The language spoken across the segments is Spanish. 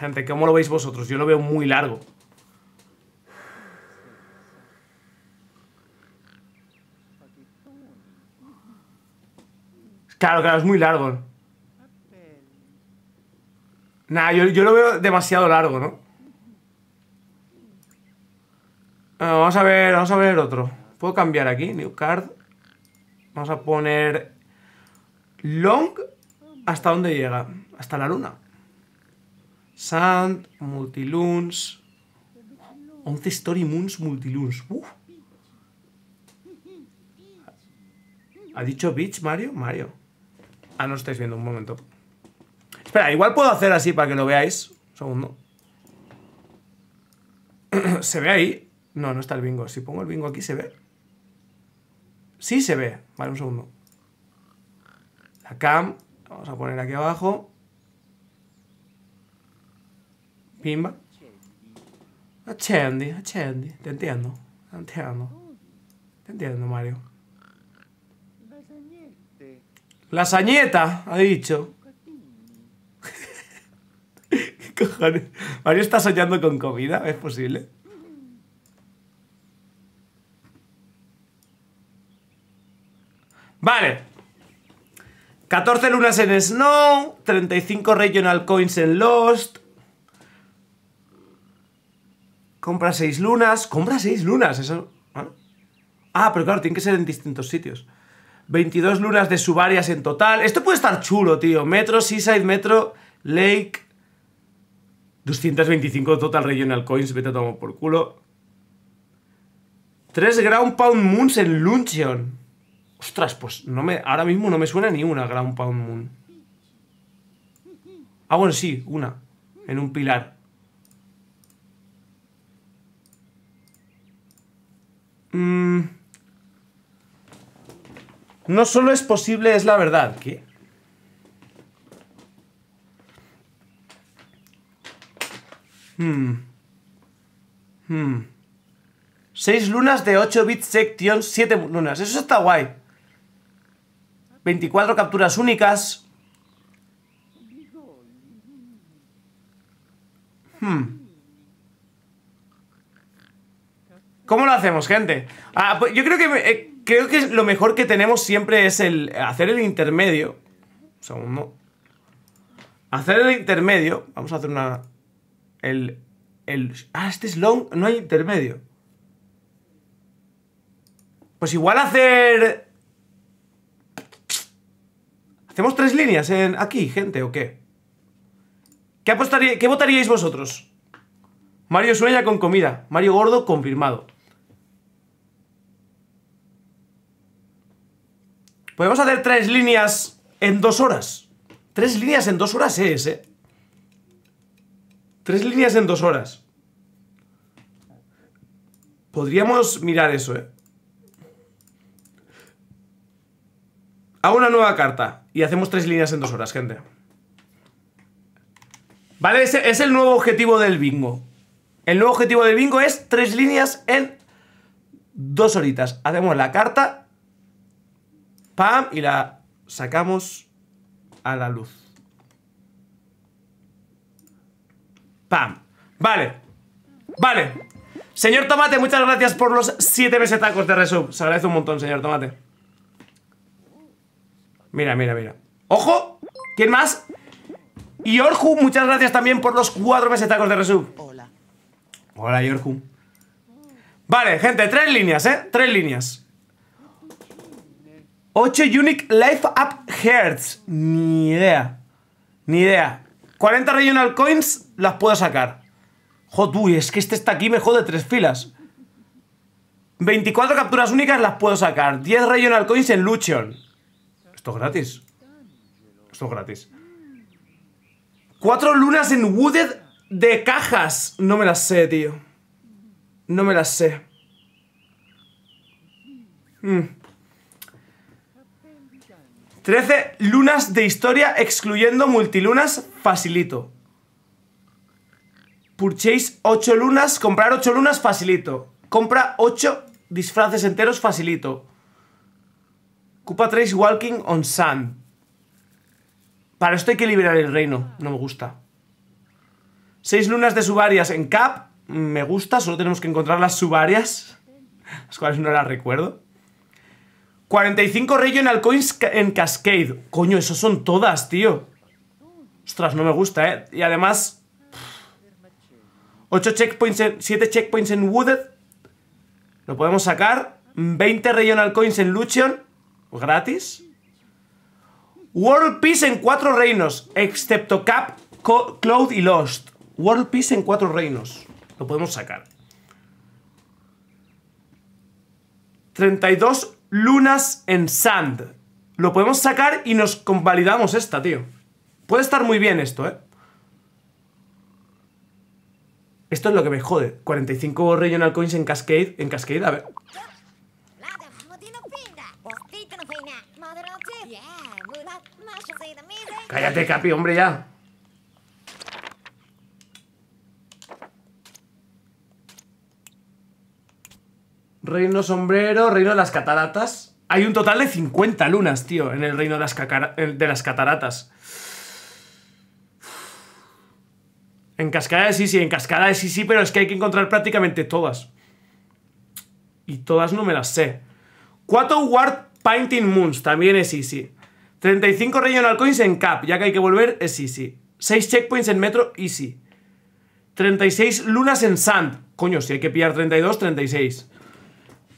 Gente, ¿cómo lo veis vosotros? Yo lo veo muy largo. Claro, claro, es muy largo. Nah, yo, yo lo veo demasiado largo, ¿no? Ah, vamos a ver, vamos a ver otro. Puedo cambiar aquí, new card. Vamos a poner long. ¿Hasta dónde llega? Hasta la luna. Sand, multiluns. 11 story moons multiluns. Uf. ¿Ha dicho beach, Mario? Mario. Ah, no estáis viendo un momento. Espera, igual puedo hacer así para que lo veáis. Un segundo. ¿Se ve ahí? No, no está el bingo. Si pongo el bingo aquí, ¿se ve? Sí se ve. Vale, un segundo. La cam. Vamos a poner aquí abajo. Pimba. Accendi, accendi. Te entiendo. Te entiendo. Te entiendo, Mario. Lasañeta, ha dicho. ¿Qué cojones? Mario está soñando con comida, ¿es posible? Vale. 14 lunas en Snow, 35 Regional Coins en Lost. Compra 6 lunas. Compra 6 lunas, eso. Ah, pero claro, tiene que ser en distintos sitios. 22 lunas de subarias en total. Esto puede estar chulo, tío. Metro, Seaside, Metro, Lake. 225 Total Regional Coins, vete a tomar por culo. 3 Ground Pound Moons en Luncheon. Ostras, pues no me, ahora mismo no me suena ni una Ground Pound Moon. Ah, bueno, sí, una. En un pilar. Mm. No solo es posible, es la verdad. ¿Qué? Hmm. Hmm. 6 lunas de 8 bits section, 7 lunas. Eso está guay. 24 capturas únicas. Hmm. ¿Cómo lo hacemos, gente? Ah, pues yo creo que eh, creo que lo mejor que tenemos siempre es el hacer el intermedio. Un segundo. Hacer el intermedio. Vamos a hacer una. El. el ah, este es long. No hay intermedio. Pues igual hacer. ¿Hacemos tres líneas en aquí, gente, o qué? ¿Qué, apostaría, ¿Qué votaríais vosotros? Mario sueña con comida. Mario Gordo confirmado. Podemos hacer tres líneas en dos horas. Tres líneas en dos horas es, ¿eh? Tres líneas en dos horas. Podríamos mirar eso, ¿eh? Hago una nueva carta y hacemos tres líneas en dos horas, gente. Vale, ese es el nuevo objetivo del bingo. El nuevo objetivo del bingo es tres líneas en dos horitas. Hacemos la carta, pam, y la sacamos a la luz. Pam. Vale. Vale. Señor Tomate, muchas gracias por los siete mesetacos de resub. Se agradece un montón, señor Tomate. Mira, mira, mira. ¡Ojo! ¿Quién más? Y Orju, muchas gracias también por los cuatro mesetacos de resub. Hola. Hola, Yorju. Vale, gente, tres líneas, ¿eh? Tres líneas. 8 Unique Life Up Hertz. Ni idea. Ni idea. 40 Regional Coins las puedo sacar. Joder, es que este está aquí me jode tres filas. 24 capturas únicas las puedo sacar. 10 Regional Coins en Lucion. Esto es gratis. Esto es gratis. 4 lunas en Wooded de cajas. No me las sé, tío. No me las sé. Hmm. 13 lunas de historia excluyendo multilunas facilito. Purchase 8 lunas, comprar 8 lunas facilito. Compra 8 disfraces enteros facilito. Cupa 3 Walking on Sun. Para esto hay que liberar el reino. No me gusta. 6 lunas de subarias en Cap. Me gusta, solo tenemos que encontrar las subarias. Las cuales no las recuerdo. 45 Regional Coins en Cascade. Coño, eso son todas, tío. Ostras, no me gusta, ¿eh? Y además... 8 checkpoints en, 7 checkpoints en Wooded. Lo podemos sacar. 20 Regional Coins en Lucian. Gratis. World Peace en 4 reinos. Excepto Cap, Cloud y Lost. World Peace en 4 reinos. Lo podemos sacar. 32 lunas en Sand. Lo podemos sacar y nos convalidamos esta, tío. Puede estar muy bien esto, ¿eh? Esto es lo que me jode. 45 Regional Coins en Cascade. En Cascade, a ver. Cállate, Capi, hombre, ya. Reino sombrero, reino de las cataratas. Hay un total de 50 lunas, tío, en el reino de las, de las cataratas. En cascada sí, sí, en cascada sí, sí, pero es que hay que encontrar prácticamente todas. Y todas no me las sé. 4 Ward Painting Moons, también es easy. 35 Regional Coins en Cap, ya que hay que volver, es easy. 6 checkpoints en Metro, easy. 36 lunas en Sand. Coño, si hay que pillar 32, 36.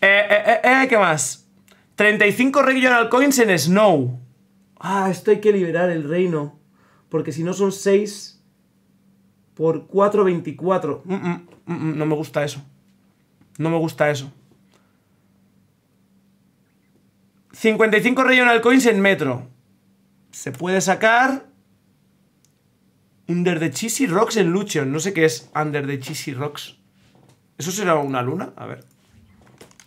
Eh, eh, eh, eh, ¿qué más? 35 Regional Coins en Snow. Ah, esto hay que liberar el reino. Porque si no son 6 por 4, 24. Mm, mm, mm, no me gusta eso. No me gusta eso. 55 Regional Coins en Metro. Se puede sacar... Under the Cheesy Rocks en Lucian. No sé qué es Under the Cheesy Rocks. ¿Eso será una luna? A ver.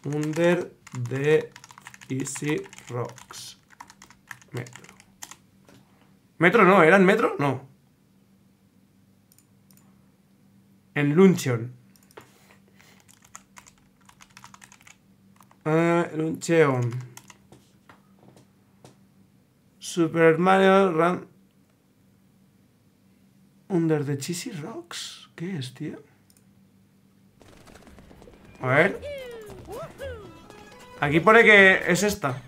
Under the Easy Rocks. Metro. Metro no, ¿era en metro? No. En Luncheon. Uh, Luncheon. Super Mario Run. Under the Cheesy Rocks. ¿Qué es, tío? A ver. Aquí pone que es esta.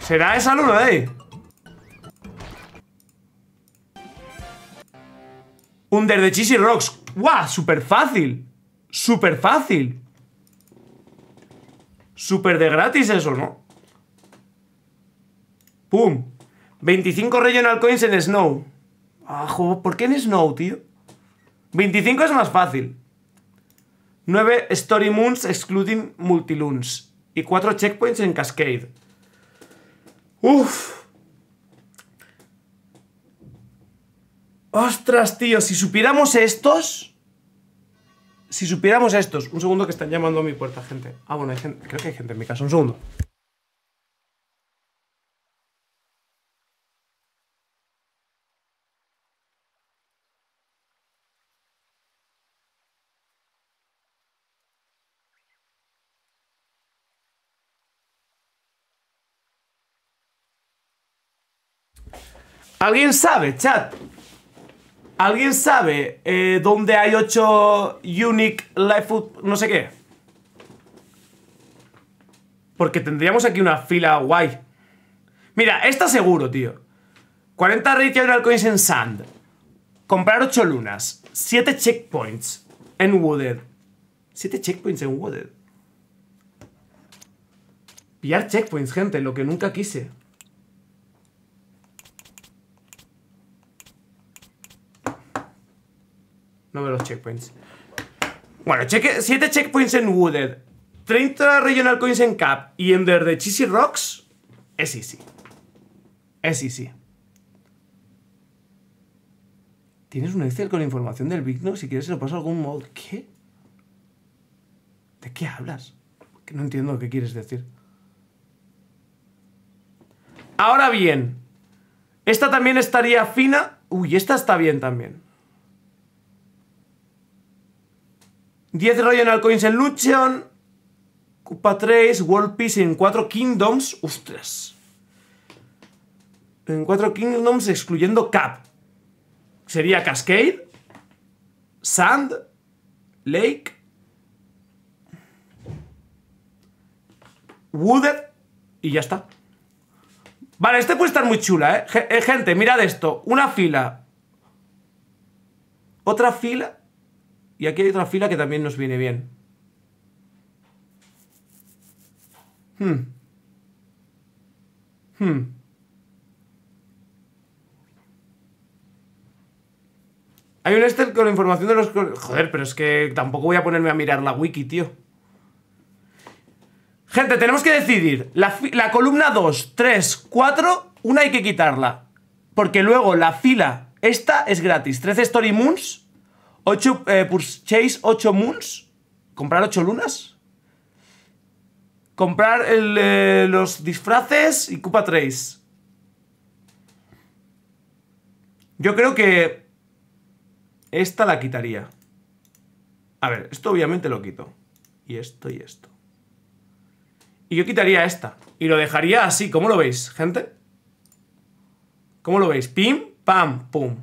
¿Será esa luna de ahí? Under the Cheesy Rocks. ¡Guau! ¡Súper fácil! ¡Súper fácil! Súper de gratis eso, ¿no? ¡Pum! 25 Regional Coins en Snow. Ah, ¿por qué en Snow, tío? 25 es más fácil. 9 Story Moons excluding Multiloons. Y 4 checkpoints en Cascade. Uf. Ostras, tío, si supiéramos estos... Si supiéramos estos... Un segundo que están llamando a mi puerta, gente. Ah, bueno, hay gente, creo que hay gente en mi casa. Un segundo. ¿Alguien sabe, chat? ¿Alguien sabe eh, dónde hay 8 Unique Life no sé qué? Porque tendríamos aquí una fila guay. Mira, está seguro, tío. 40 Regional Coins en Sand. Comprar 8 lunas. 7 checkpoints en Wooded. 7 checkpoints en Wooded. Pillar checkpoints, gente, lo que nunca quise. No veo los checkpoints. Bueno, 7 checkpoints en Wooded, 30 Regional Coins en Cap y Ender de Cheesy Rocks es easy. Es easy. ¿Tienes un Excel con información del Big No? Si quieres se lo paso a algún mod. ¿Qué? ¿De qué hablas? Que no entiendo qué quieres decir. Ahora bien, esta también estaría fina. Uy, esta está bien también. 10 Regional Coins en Lucian. Cupa 3, World Peace en 4 Kingdoms. Ostras. En 4 Kingdoms excluyendo Cap. Sería Cascade, Sand, Lake, Wooded y ya está. Vale, este puede estar muy chula, ¿eh? Eh, Gente, mirad esto. Una fila. Otra fila. Y aquí hay otra fila que también nos viene bien. Hmm. Hmm. Hay un Excel con la información de los... Joder, pero es que tampoco voy a ponerme a mirar la wiki, tío. Gente, tenemos que decidir. La, la columna 2, 3, 4, una hay que quitarla. Porque luego la fila, esta es gratis. 13 Story Moons, 8 eh, Purchase 8 Moons, comprar 8 lunas, comprar el, eh, los disfraces y Cupa Trace. Yo creo que esta la quitaría. A ver, esto obviamente lo quito. Y esto y esto. Y yo quitaría esta. Y lo dejaría así. ¿Cómo lo veis, gente? ¿Cómo lo veis? Pim, pam, pum.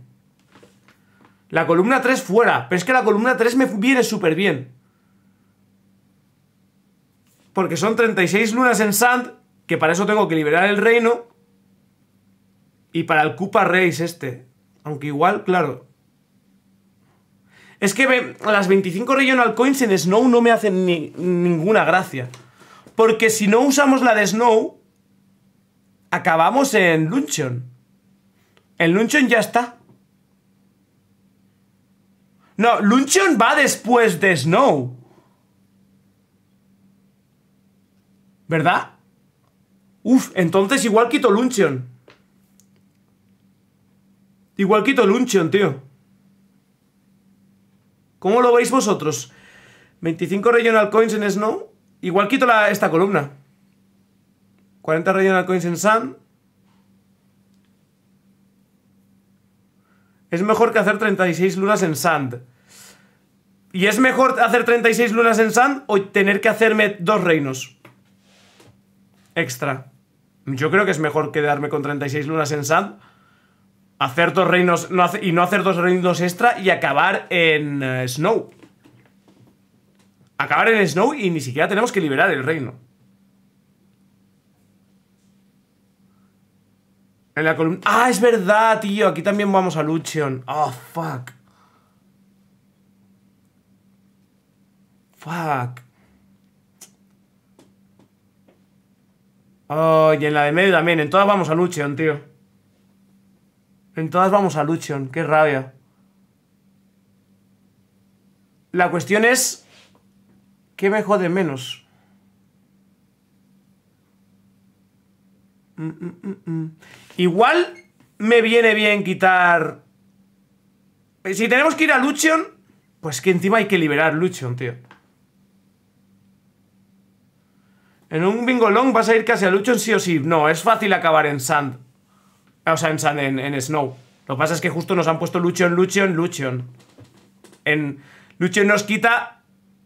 La columna 3 fuera. Pero es que la columna 3 me viene súper bien. Porque son 36 lunas en Sand. Que para eso tengo que liberar el reino. Y para el Cupa Race este. Aunque igual, claro. Es que ve- las 25 Regional Coins en Snow no me hacen ni- ninguna gracia. Porque si no usamos la de Snow, acabamos en Luncheon. El Luncheon ya está. No, Luncheon va después de Snow. ¿Verdad? Uf, entonces igual quito Luncheon. Igual quito Luncheon, tío. ¿Cómo lo veis vosotros? 25 Regional Coins en Snow. Igual quito la, esta columna. 40 Regional Coins en Sun. Es mejor que hacer 36 lunas en Sand. ¿Y es mejor hacer 36 lunas en Sand o tener que hacerme dos reinos? Extra. Yo creo que es mejor quedarme con 36 lunas en Sand. Hacer dos reinos y no hacer dos reinos extra y acabar en eh, Snow. Acabar en Snow y ni siquiera tenemos que liberar el reino. En la columna... Ah, es verdad, tío. Aquí también vamos a Lucion. Oh, fuck. Fuck. Oh, y en la de medio también. En todas vamos a Lucion, tío. En todas vamos a Lucion. Qué rabia. La cuestión es... ¿Qué me jode menos? Mm, mm, mm. Igual me viene bien quitar... Eh, Si tenemos que ir a Lucion, pues que encima hay que liberar Lucion, tío. En un bingo long vas a ir casi a Lucion sí o sí. No, es fácil acabar en Sand. O sea, en Sand, en, Snow. Lo que pasa es que justo nos han puesto Lucion, Lucion, Lucion. En Lucion nos quita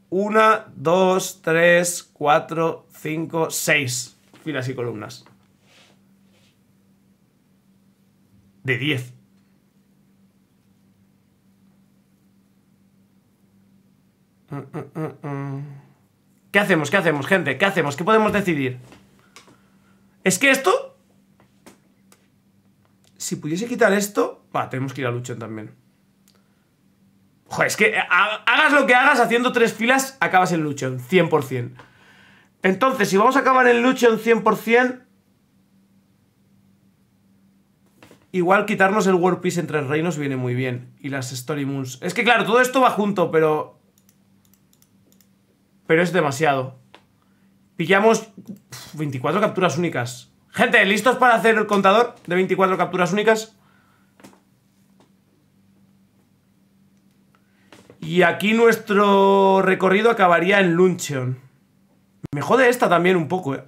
una, dos, tres, cuatro, cinco, seis filas y columnas. De 10. ¿Qué hacemos? ¿Qué hacemos, gente? ¿Qué hacemos? ¿Qué podemos decidir? Es que esto... Si pudiese quitar esto... Va, tenemos que ir a Luchon también. Joder, es que ha- hagas lo que hagas, haciendo tres filas, acabas en Luchon, 100%. Entonces, si vamos a acabar en Luchon 100%, igual quitarnos el War Peace entre reinos viene muy bien. Y las Story Moons. Es que claro, todo esto va junto, pero... Pero es demasiado. Pillamos pf, 24 capturas únicas. Gente, ¿listos para hacer el contador de 24 capturas únicas? Y aquí nuestro recorrido acabaría en Luncheon. Me jode esta también un poco, eh.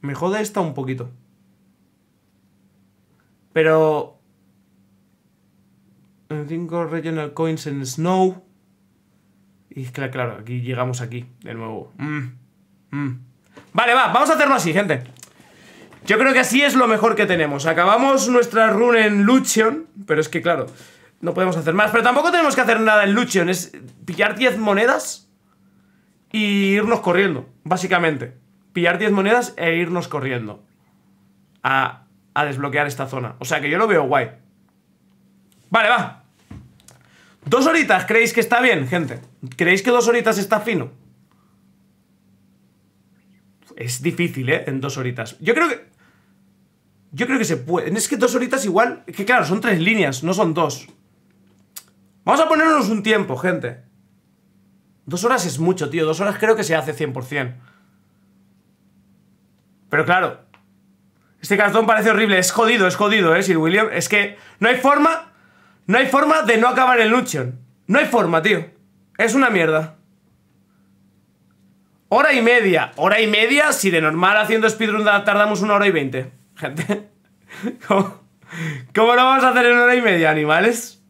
Me jode esta un poquito. Pero... En 5 Regional Coins en Snow. Y claro, claro, aquí llegamos aquí, de nuevo. Mm. Mm. Vale, va, vamos a hacerlo así, gente. Yo creo que así es lo mejor que tenemos. Acabamos nuestra run en Lucion, pero es que claro, no podemos hacer más. Pero tampoco tenemos que hacer nada en Lucion, es pillar 10 monedas y irnos corriendo, básicamente. Pillar 10 monedas e irnos corriendo a, a desbloquear esta zona. O sea que yo lo veo guay. Vale, va. Dos horitas, ¿creéis que está bien, gente? ¿Creéis que dos horitas está fino? Es difícil, ¿eh? En dos horitas. Yo creo que... Yo creo que se puede. Es que dos horitas igual... Que claro, son tres líneas, no son dos. Vamos a ponernos un tiempo, gente. Dos horas es mucho, tío. Dos horas creo que se hace 100%. Pero claro. Este cartón parece horrible. Es jodido, es jodido, ¿eh, Sir William? Es que no hay forma... No hay forma de no acabar el Lucian. No hay forma, tío. Es una mierda. Hora y media. Hora y media si de normal haciendo speedrun tardamos una hora y veinte. Gente. ¿Cómo, ¿Cómo lo vamos a hacer en hora y media, animales?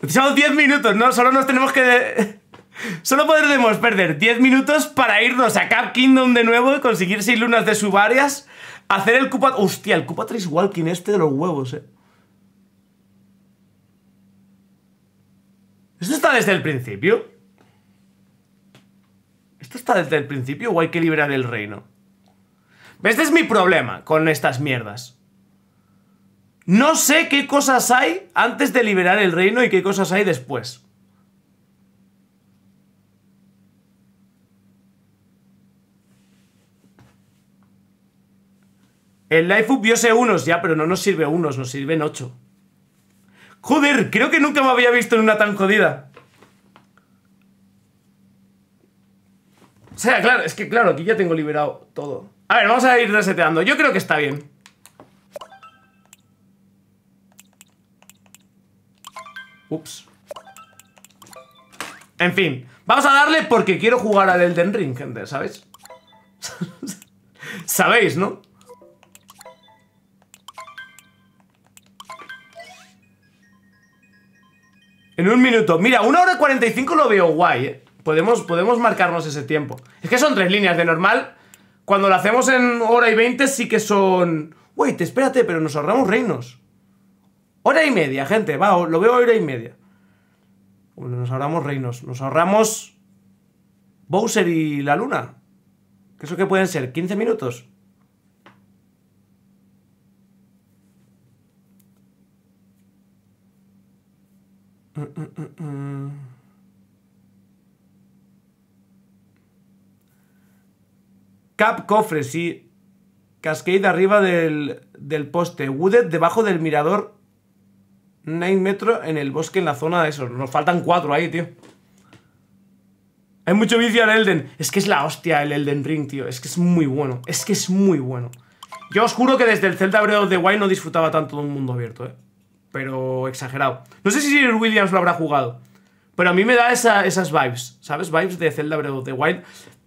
Necesitamos 10 minutos, ¿no? Solo nos tenemos que... Solo podremos perder 10 minutos para irnos a Cap Kingdom de nuevo, conseguir 6 lunas de subarias, hacer el Cupa... Hostia, el Cupa 3 Walking este de los huevos, eh. ¿Esto está desde el principio? ¿Esto está desde el principio o hay que liberar el reino? Este es mi problema con estas mierdas. No sé qué cosas hay antes de liberar el reino y qué cosas hay después. El Life Up sé unos ya, pero no nos sirve unos, nos sirven ocho. Joder, creo que nunca me había visto en una tan jodida. O sea, claro, es que claro, aquí ya tengo liberado todo. A ver, vamos a ir reseteando. Yo creo que está bien. Ups. En fin, vamos a darle porque quiero jugar al Elden Ring, gente, ¿sabes? ¿Sabéis, no? En un minuto. Mira, una hora y 45 lo veo guay, ¿eh? Podemos, podemos marcarnos ese tiempo. Es que son tres líneas de normal. Cuando lo hacemos en hora y 20 sí que son... Wait, espérate, pero nos ahorramos reinos. Hora y media, gente. Va, lo veo hora y media. Bueno, nos ahorramos reinos. Nos ahorramos... Bowser y la luna. ¿Qué eso que pueden ser? ¿15 minutos? Cap cofre, sí. Cascade arriba del, del poste. Wooded debajo del mirador. 9 metros en el bosque en la zona de esos. Nos faltan cuatro ahí, tío. Hay mucho vicio al Elden. Es que es la hostia el Elden Ring, tío. Es que es muy bueno. Es que es muy bueno. Yo os juro que desde el Zelda Breath of the Wild no disfrutaba tanto de un mundo abierto, eh pero exagerado. No sé si Sir Williams lo habrá jugado, pero a mí me da esas vibes, ¿sabes? Vibes de Zelda Breath of the Wild.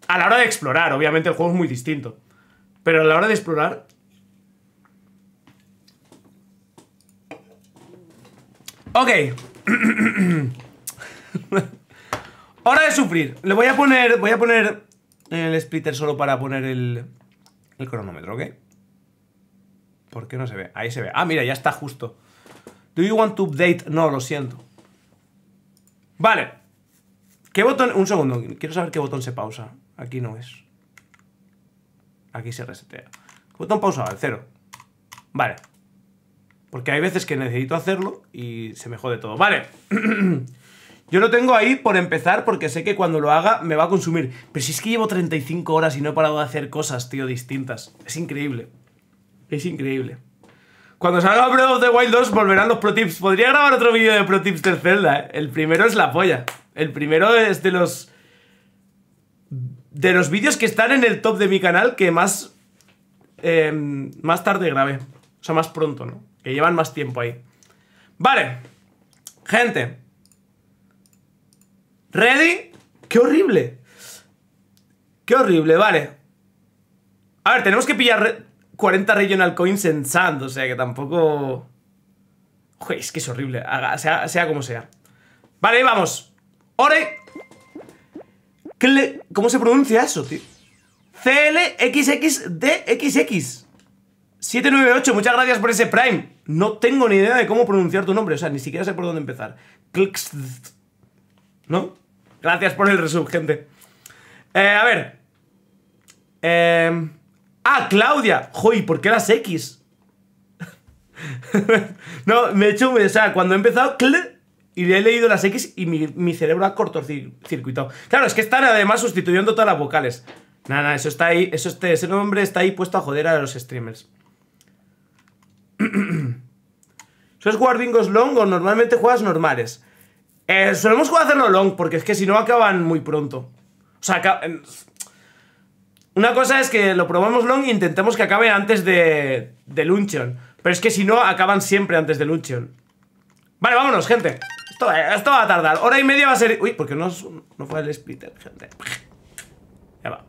A la hora de explorar, obviamente el juego es muy distinto. Pero a la hora de explorar... Ok. hora de sufrir. Le voy a poner... Voy a poner el splitter solo para poner el, el cronómetro, ¿ok? ¿Por qué no se ve? Ahí se ve. Ah, mira, ya está justo. Do you want to update? No, lo siento. Vale. ¿Qué botón? Un segundo. Quiero saber qué botón se pausa. Aquí no es. Aquí se resetea. ¿Qué botón pausaba? El cero. Vale. Porque hay veces que necesito hacerlo y se me jode todo. Vale. Yo lo tengo ahí por empezar porque sé que cuando lo haga me va a consumir. Pero si es que llevo 35 horas y no he parado de hacer cosas, tío, distintas. Es increíble. Es increíble. Cuando salga Breath of the Wild 2 volverán los pro tips. Podría grabar otro vídeo de pro tips del Zelda, ¿eh? El primero es la polla. El primero es de los... De los vídeos que están en el top de mi canal que más... Em, más tarde grabé. O sea, más pronto, ¿no? Que llevan más tiempo ahí. Vale. Gente. ¿Ready? ¡Qué horrible! ¡Qué horrible! Vale. A ver, tenemos que pillar 40 regional coins en Sand, o sea que tampoco... Joder, es que es horrible, sea, sea como sea. Vale, vamos. ¡Ore! ¿Cómo se pronuncia eso, tío? CLXXDXX. 798, muchas gracias por ese Prime. No tengo ni idea de cómo pronunciar tu nombre, o sea, ni siquiera sé por dónde empezar. ¿No? Gracias por el resub, gente. Eh, a ver. Eh, ah, Claudia. Joy, ¿por qué las X? no, me he hecho, o sea, cuando he empezado, cl, y le he leído las X y mi, cerebro ha cortocircuitado. Claro, es que están además sustituyendo todas las vocales. Nada, nada, eso está ahí, eso este, ese nombre está ahí puesto a joder a los streamers. ¿Sueles jugar bingos long o normalmente juegas normales? Eh, solemos jugar hacerlo long, porque es que si no acaban muy pronto. O sea, una cosa es que lo probamos long e intentemos que acabe antes de, de Luncheon. Pero es que si no, acaban siempre antes de Luncheon. Vale, vámonos, gente. Esto, va a tardar. Hora y media va a ser... Uy, porque no, no fue el splitter, gente. Ya va.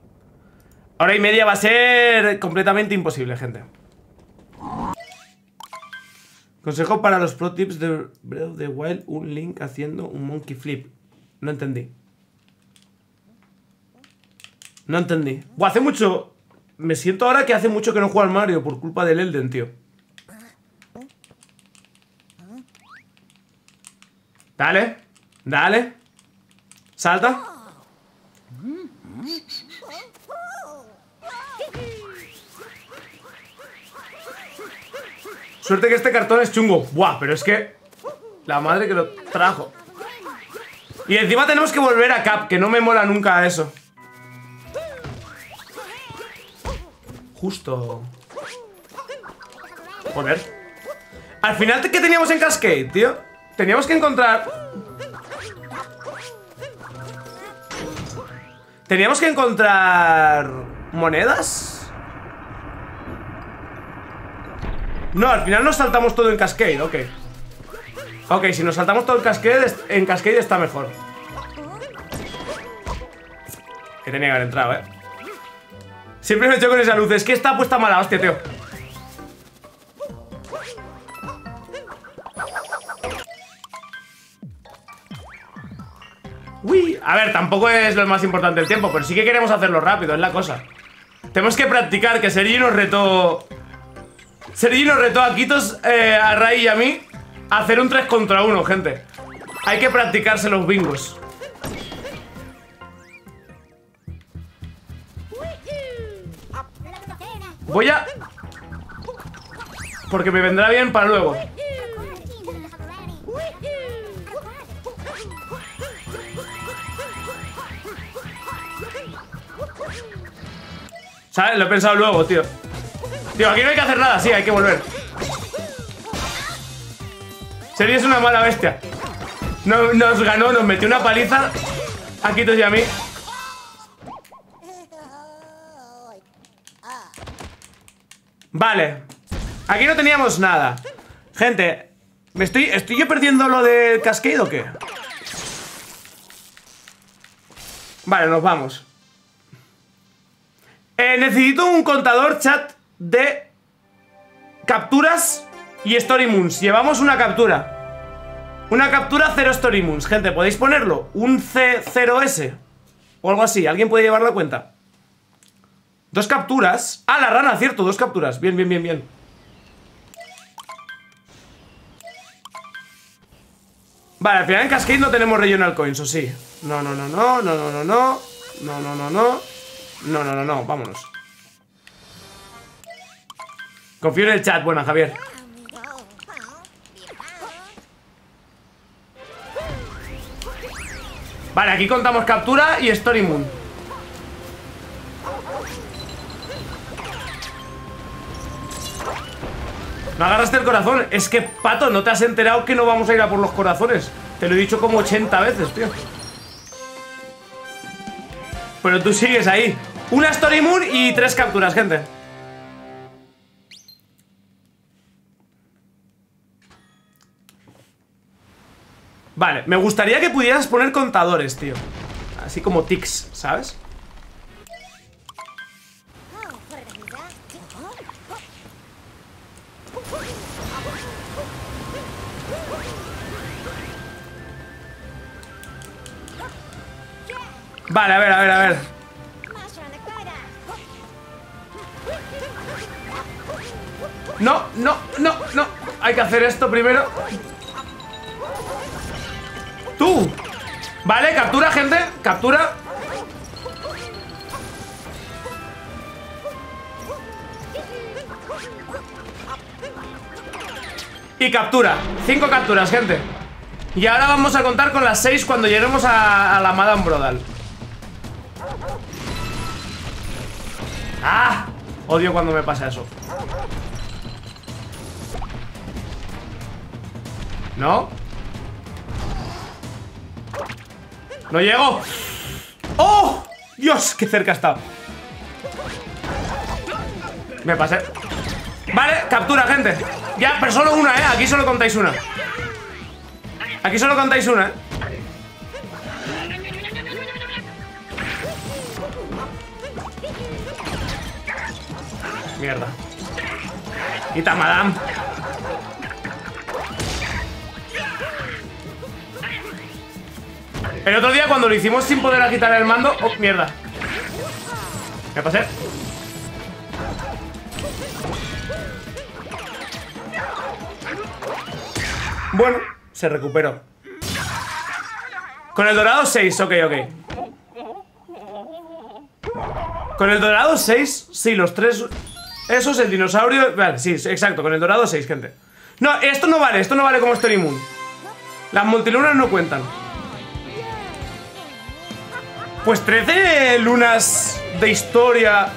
Hora y media va a ser completamente imposible, gente. Consejo para los pro tips de Breath of the Wild, un Link haciendo un monkey flip. No entendí. No entendí. Buah, hace mucho... Me siento ahora que hace mucho que no juego al Mario por culpa del Elden, tío. Dale. Dale. Salta. Suerte que este cartón es chungo. Buah, pero es que... La madre que lo trajo. Y encima tenemos que volver a Cap, que no me mola nunca eso. Justo. Joder. Al final, ¿qué teníamos en Cascade, tío? Teníamos que encontrar... Teníamos que encontrar... ¿Monedas? No, al final nos saltamos todo en Cascade, ok Ok, si nos saltamos todo en Cascade En Cascade está mejor Que tenía que haber entrado, eh Siempre me echo con esa luz Es que está puesta mala hostia, tío Uy, a ver, tampoco es lo más importante el tiempo Pero sí que queremos hacerlo rápido, es la cosa Tenemos que practicar, que Sergi nos retó Sergi nos retó a Quitos, eh, a Ray y a mí a hacer un 3 contra 1, gente. Hay que practicarse los bingos. Voy a... Porque me vendrá bien para luego. ¿Sabes? Lo he pensado luego, tío. Tío, aquí no hay que hacer nada, sí, hay que volver Sería una mala bestia Nos ganó, nos metió una paliza A Kitos y a mí Vale Aquí no teníamos nada Gente ¿me estoy, ¿Estoy yo perdiendo lo del cascade o qué? Vale, nos vamos eh, Necesito un contador chat de capturas y Story Moons. Llevamos una captura. Una captura cero Story Moons. Gente, ¿podéis ponerlo? Un C0S. O algo así. ¿Alguien puede llevar la cuenta? Dos capturas. Ah, la rana, cierto. Dos capturas. Bien, bien, bien, bien. Vale, al final en Cascade no tenemos Regional Coins, ¿o sí? No, no, no, no, no, no, no, no. No, no, no, no. No, no, no, no. Vámonos. Confío en el chat, buena Javier Vale, aquí contamos captura y Story Moon Me agarraste el corazón. Es que, Pato, ¿no te has enterado que no vamos a ir a por los corazones? Te lo he dicho como 80 veces, tío. Pero tú sigues ahí. Una Story Moon y tres capturas, gente. Vale, me gustaría que pudieras poner contadores, tío. Así como tics, ¿sabes? Vale, a ver, a ver, a ver. No, no, no, no. Hay que hacer esto primero. ¡Tú! Vale, captura, gente. Captura. Y captura. Cinco capturas, gente. Y ahora vamos a contar con las seis cuando lleguemos a, la Madame Brodal. ¡Ah! Odio cuando me pasa eso. ¿No? ¡No llego! ¡Oh! ¡Dios! ¡Qué cerca estado! Me pasé Vale, captura, gente Ya, pero solo una, ¿eh? Aquí solo contáis una Aquí solo contáis una, ¿eh? Quita, madame El otro día cuando lo hicimos sin poder agitar el mando... ¡Oh, mierda! ¿Qué pasé? Bueno, se recuperó. Con el dorado 6, ok, ok. Con el dorado 6, sí, los tres... Eso es el dinosaurio... Vale, sí, exacto, con el dorado 6, gente. No, esto no vale, esto no vale como Story Moon. Las multilunas no cuentan. Pues 13 lunas de historia.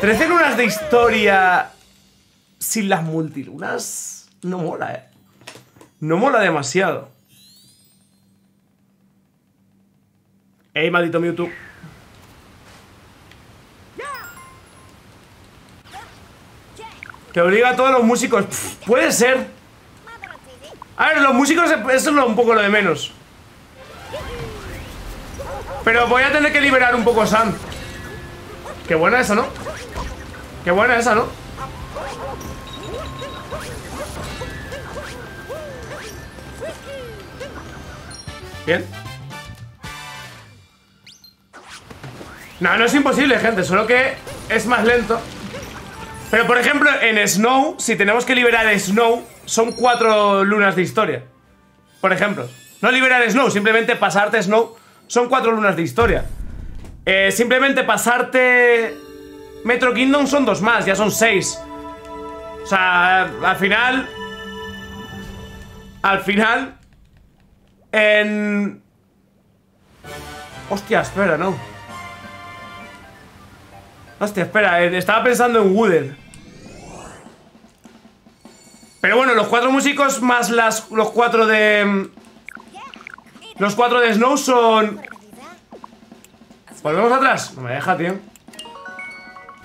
13 lunas de historia sin las multilunas no mola, eh. No mola demasiado. Ey, maldito Mewtwo. Que obliga a todos los músicos. puede ser. A ver, los músicos, eso es un poco lo de menos. Pero voy a tener que liberar un poco a Sam. Qué buena esa, ¿no? Qué buena esa, ¿no? Bien. No, no es imposible, gente, solo que es más lento. Pero, por ejemplo, en Snow, si tenemos que liberar Snow, son cuatro lunas de historia. Por ejemplo. No liberar Snow, simplemente pasarte Snow son cuatro lunas de historia. Eh, simplemente pasarte Metro Kingdom son dos más, ya son seis. O sea, al final... Al final... En... Hostia, espera, no. Hostia, espera, eh, estaba pensando en Wooded. Pero bueno, los cuatro músicos más las, los cuatro de... Los cuatro de Snow son... ¿Volvemos atrás? No me deja, tío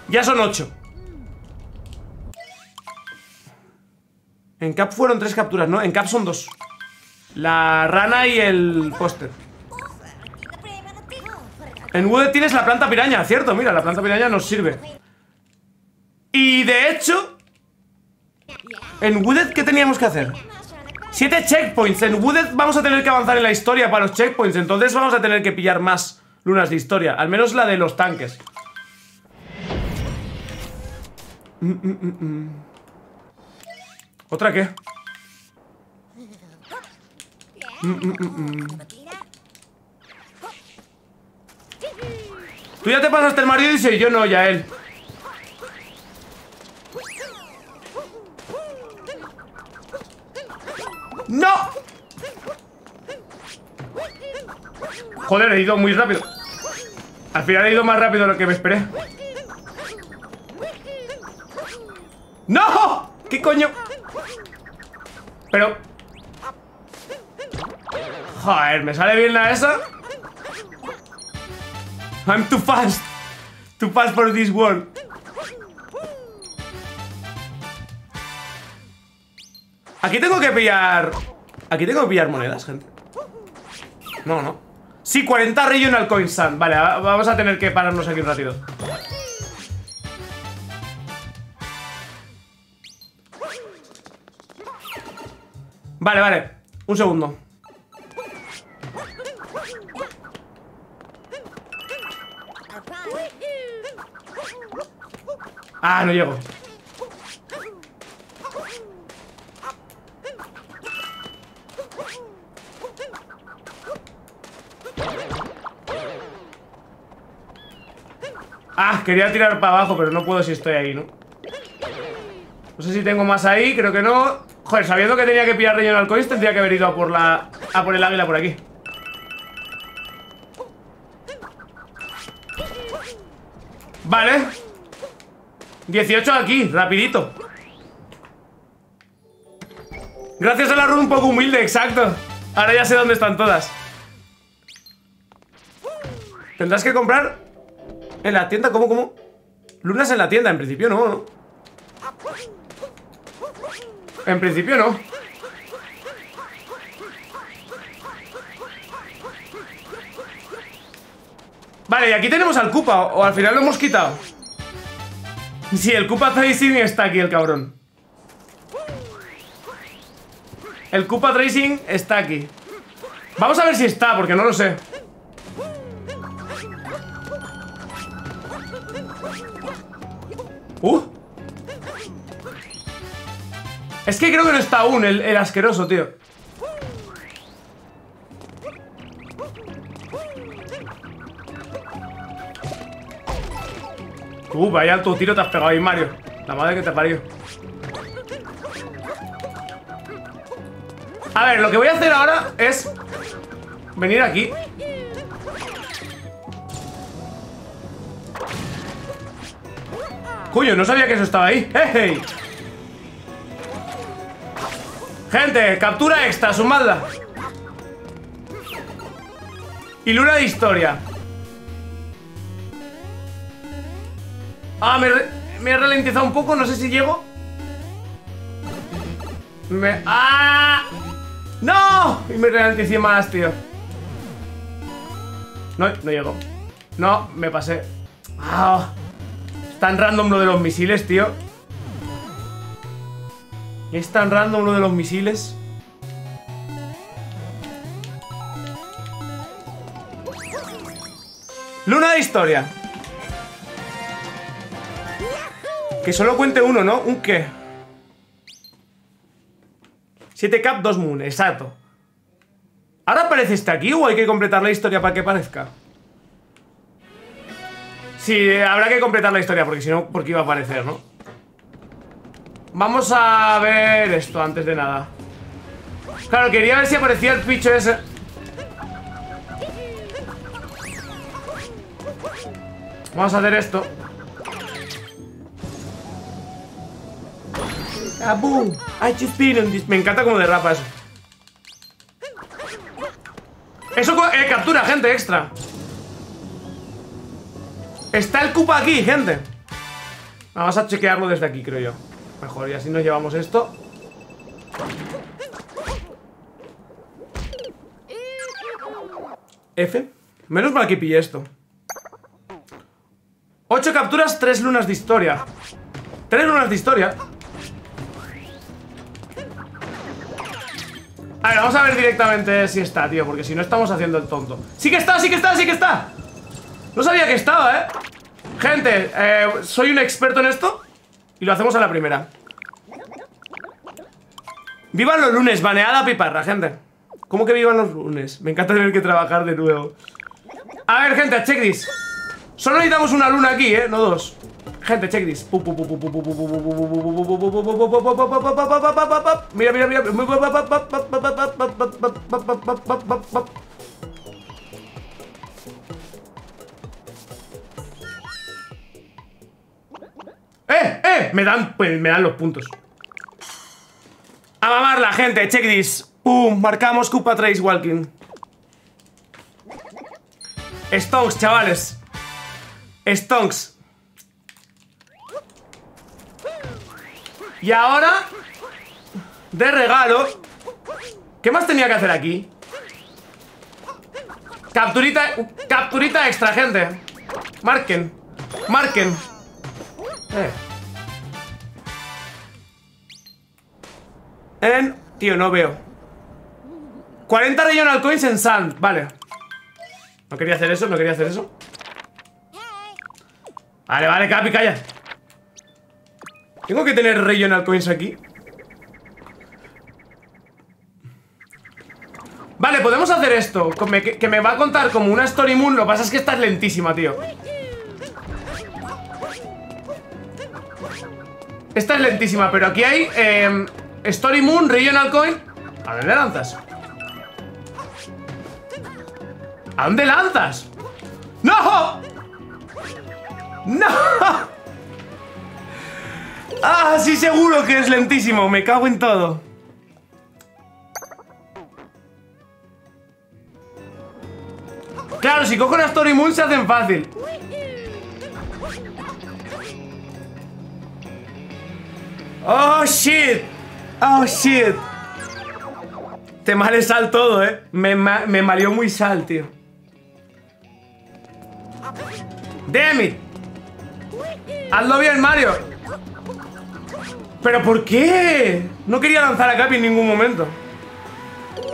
Ya son ocho En Cap fueron tres capturas, ¿no? En Cap son dos La rana y el póster En Wood tienes la planta piraña, cierto, mira, la planta piraña nos sirve Y de hecho En Wooded, ¿qué teníamos que hacer? Siete checkpoints. En Wooded vamos a tener que avanzar en la historia para los checkpoints. Entonces vamos a tener que pillar más lunas de historia. Al menos la de los tanques. Mm, mm, mm, ¿Otra qué? Tú ya te pasaste el Mario y yo no, ya él. ¡No! Joder, he ido muy rápido Al final he ido más rápido de lo que me esperé ¡No! ¿Qué coño? Pero... Joder, ¿me sale bien la esa? I'm too fast Too fast for this world Aquí tengo que pillar... Aquí tengo que pillar monedas, gente. No, no. Sí, 40 regional coins, Sun. Vale, vamos a tener que pararnos aquí un ratito. Vale, vale. Un segundo. Ah, no llego. Ah, quería tirar para abajo, pero no puedo si estoy ahí, ¿no? No sé si tengo más ahí, creo que no Joder, sabiendo que tenía que pillar Regional Coins Tendría que haber ido a por la... A por el águila por aquí Vale 18 aquí, rapidito. Gracias a la run un poco humilde, exacto. Ahora ya sé dónde están todas. Tendrás que comprar En la tienda, ¿cómo, cómo? Lunas en la tienda, en principio no, ¿no? En principio no. Vale, y aquí tenemos al Koopa O al final lo hemos quitado Sí, el Koopa Tracing está aquí, el cabrón. El Koopa Tracing está aquí. Vamos a ver si está, porque no lo sé. Uh. Es que creo que no está aún el, el asqueroso, tío Uh, vaya alto tiro te has pegado ahí, Mario. La madre que te parió. A ver, lo que voy a hacer ahora es Venir aquí. Coño, no sabía que eso estaba ahí. ¡Hey! Gente, captura extra, sumadla. Y luna de historia Ah, me, me he ralentizado un poco, no sé si llego. Me... ¡Ah! ¡No! Y me ralenticé más, tío. No, no llego. No, me pasé. Ah, Tan random lo de los misiles, tío. Es tan random lo de los misiles. Luna de historia Que solo cuente uno, ¿no? ¿Un qué? 7 cap, 2 moon, exacto ¿Ahora aparece este aquí o hay que completar la historia para que parezca? Sí, habrá que completar la historia porque si no, porque iba a aparecer, ¿no? Vamos a ver esto antes de nada Claro, quería ver si aparecía el picho ese Vamos a hacer esto Been on this. Me encanta como derrapa eso. Eso eh, captura, gente, extra. Está el Koopa aquí, gente. Vamos a chequearlo desde aquí, creo yo. Mejor, y así nos llevamos esto. F. Menos mal que pillé esto. Ocho capturas, tres lunas de historia. Tres lunas de historia. A ver, vamos a ver directamente si está, tío Porque si no estamos haciendo el tonto ¡Sí que está, sí que está, sí que está! No sabía que estaba, ¿eh? Gente, eh, soy un experto en esto Y lo hacemos a la primera Vivan los lunes, baneada piparra, gente ¿Cómo que vivan los lunes? Me encanta tener que trabajar de nuevo A ver, gente, check this Solo necesitamos una luna aquí, ¿eh? No dos Gente, check this. Mira, mira, mira. ¡Eh! ¡Eh! Me dan, pues, me dan los puntos. A mamar la gente, check this. ¡Pum! Marcamos Koopa Trace Walking. Stonks, chavales. Stonks. Y ahora De regalo ¿Qué más tenía que hacer aquí? Capturita Capturita extra, gente Marquen Marquen eh. En... Tío, no veo 40 regional coins en sand Vale No quería hacer eso, no quería hacer eso Vale, vale, Capi, calla Tengo que tener regional coins aquí. Vale, podemos hacer esto que, me va a contar como una Story Moon Lo que pasa es que esta es lentísima, tío Esta es lentísima, pero aquí hay eh, Story Moon, Regional Coin ¿A dónde lanzas? ¿A dónde lanzas? ¡No! ¡No! ¡Ah, sí seguro que es lentísimo! Me cago en todo. Claro, si cojo una Story Moon se hacen fácil. Oh, shit. Oh, shit. Te male sal todo, eh. Me, me malió muy sal, tío. Damn it Hazlo bien, Mario ¿Pero por qué? No quería lanzar a Capi en ningún momento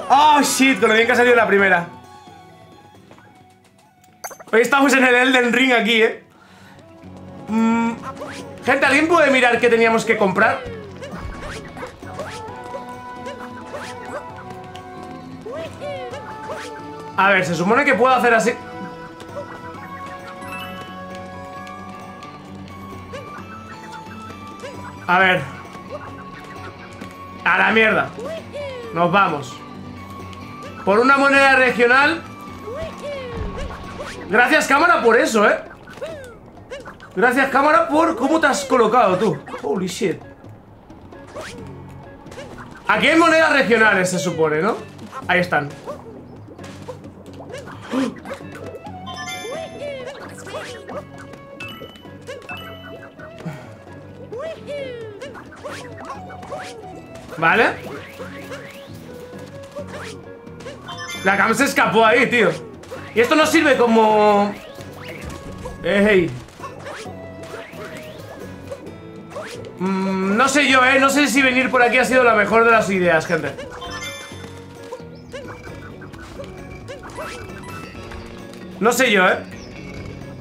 Oh, shit, con lo bien que ha salido la primera Hoy estamos en el Elden Ring aquí, ¿eh? Mm, gente, ¿alguien puede mirar qué teníamos que comprar? A ver, se supone que puedo hacer así A ver. A la mierda. Nos vamos. Por una moneda regional. Gracias cámara por eso, ¿eh? Gracias cámara por cómo te has colocado tú. Holy shit. Aquí hay monedas regionales, se supone, ¿no? Ahí están ¿Vale? La cam se escapó ahí, tío Y esto nos sirve como... ¡Ey! Mm, no sé yo, ¿eh? No sé si venir por aquí ha sido la mejor de las ideas, gente No sé yo, ¿eh?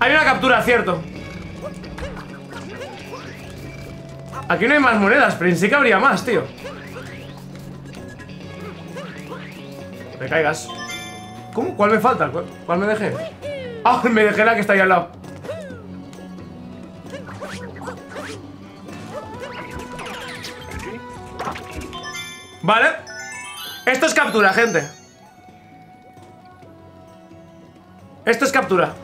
Hay una captura, cierto Aquí no hay más monedas, pero sí que habría más, tío. Me caigas. ¿Cómo? ¿Cuál me falta? ¿Cuál, me dejé? Ah, me dejé la que está ahí al lado. Vale. Esto es captura, gente. Esto es captura.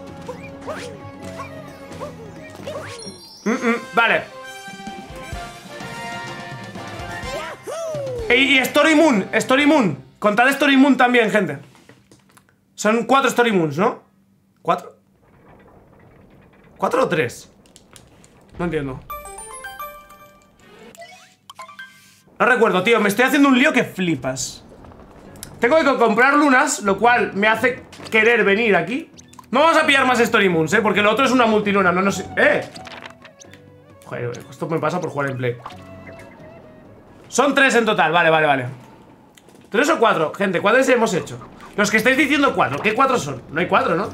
Mm, mm, Vale y, Story Moon Story Moon Contad Story Moon también, gente Son cuatro Story Moons, ¿no? ¿Cuatro? ¿Cuatro o tres? No entiendo No recuerdo, tío Me estoy haciendo un lío que flipas Tengo que comprar lunas Lo cual me hace querer venir aquí no vamos a pillar más Story Moons, ¿eh? Porque lo otro es una multiluna, no nos... ¡Eh! Joder, esto me pasa por jugar en Play Son tres en total, vale, vale, vale ¿Tres o cuatro? Gente, ¿cuántos hemos hecho? Los que estáis diciendo cuatro, ¿qué cuatro son? No hay cuatro, ¿no?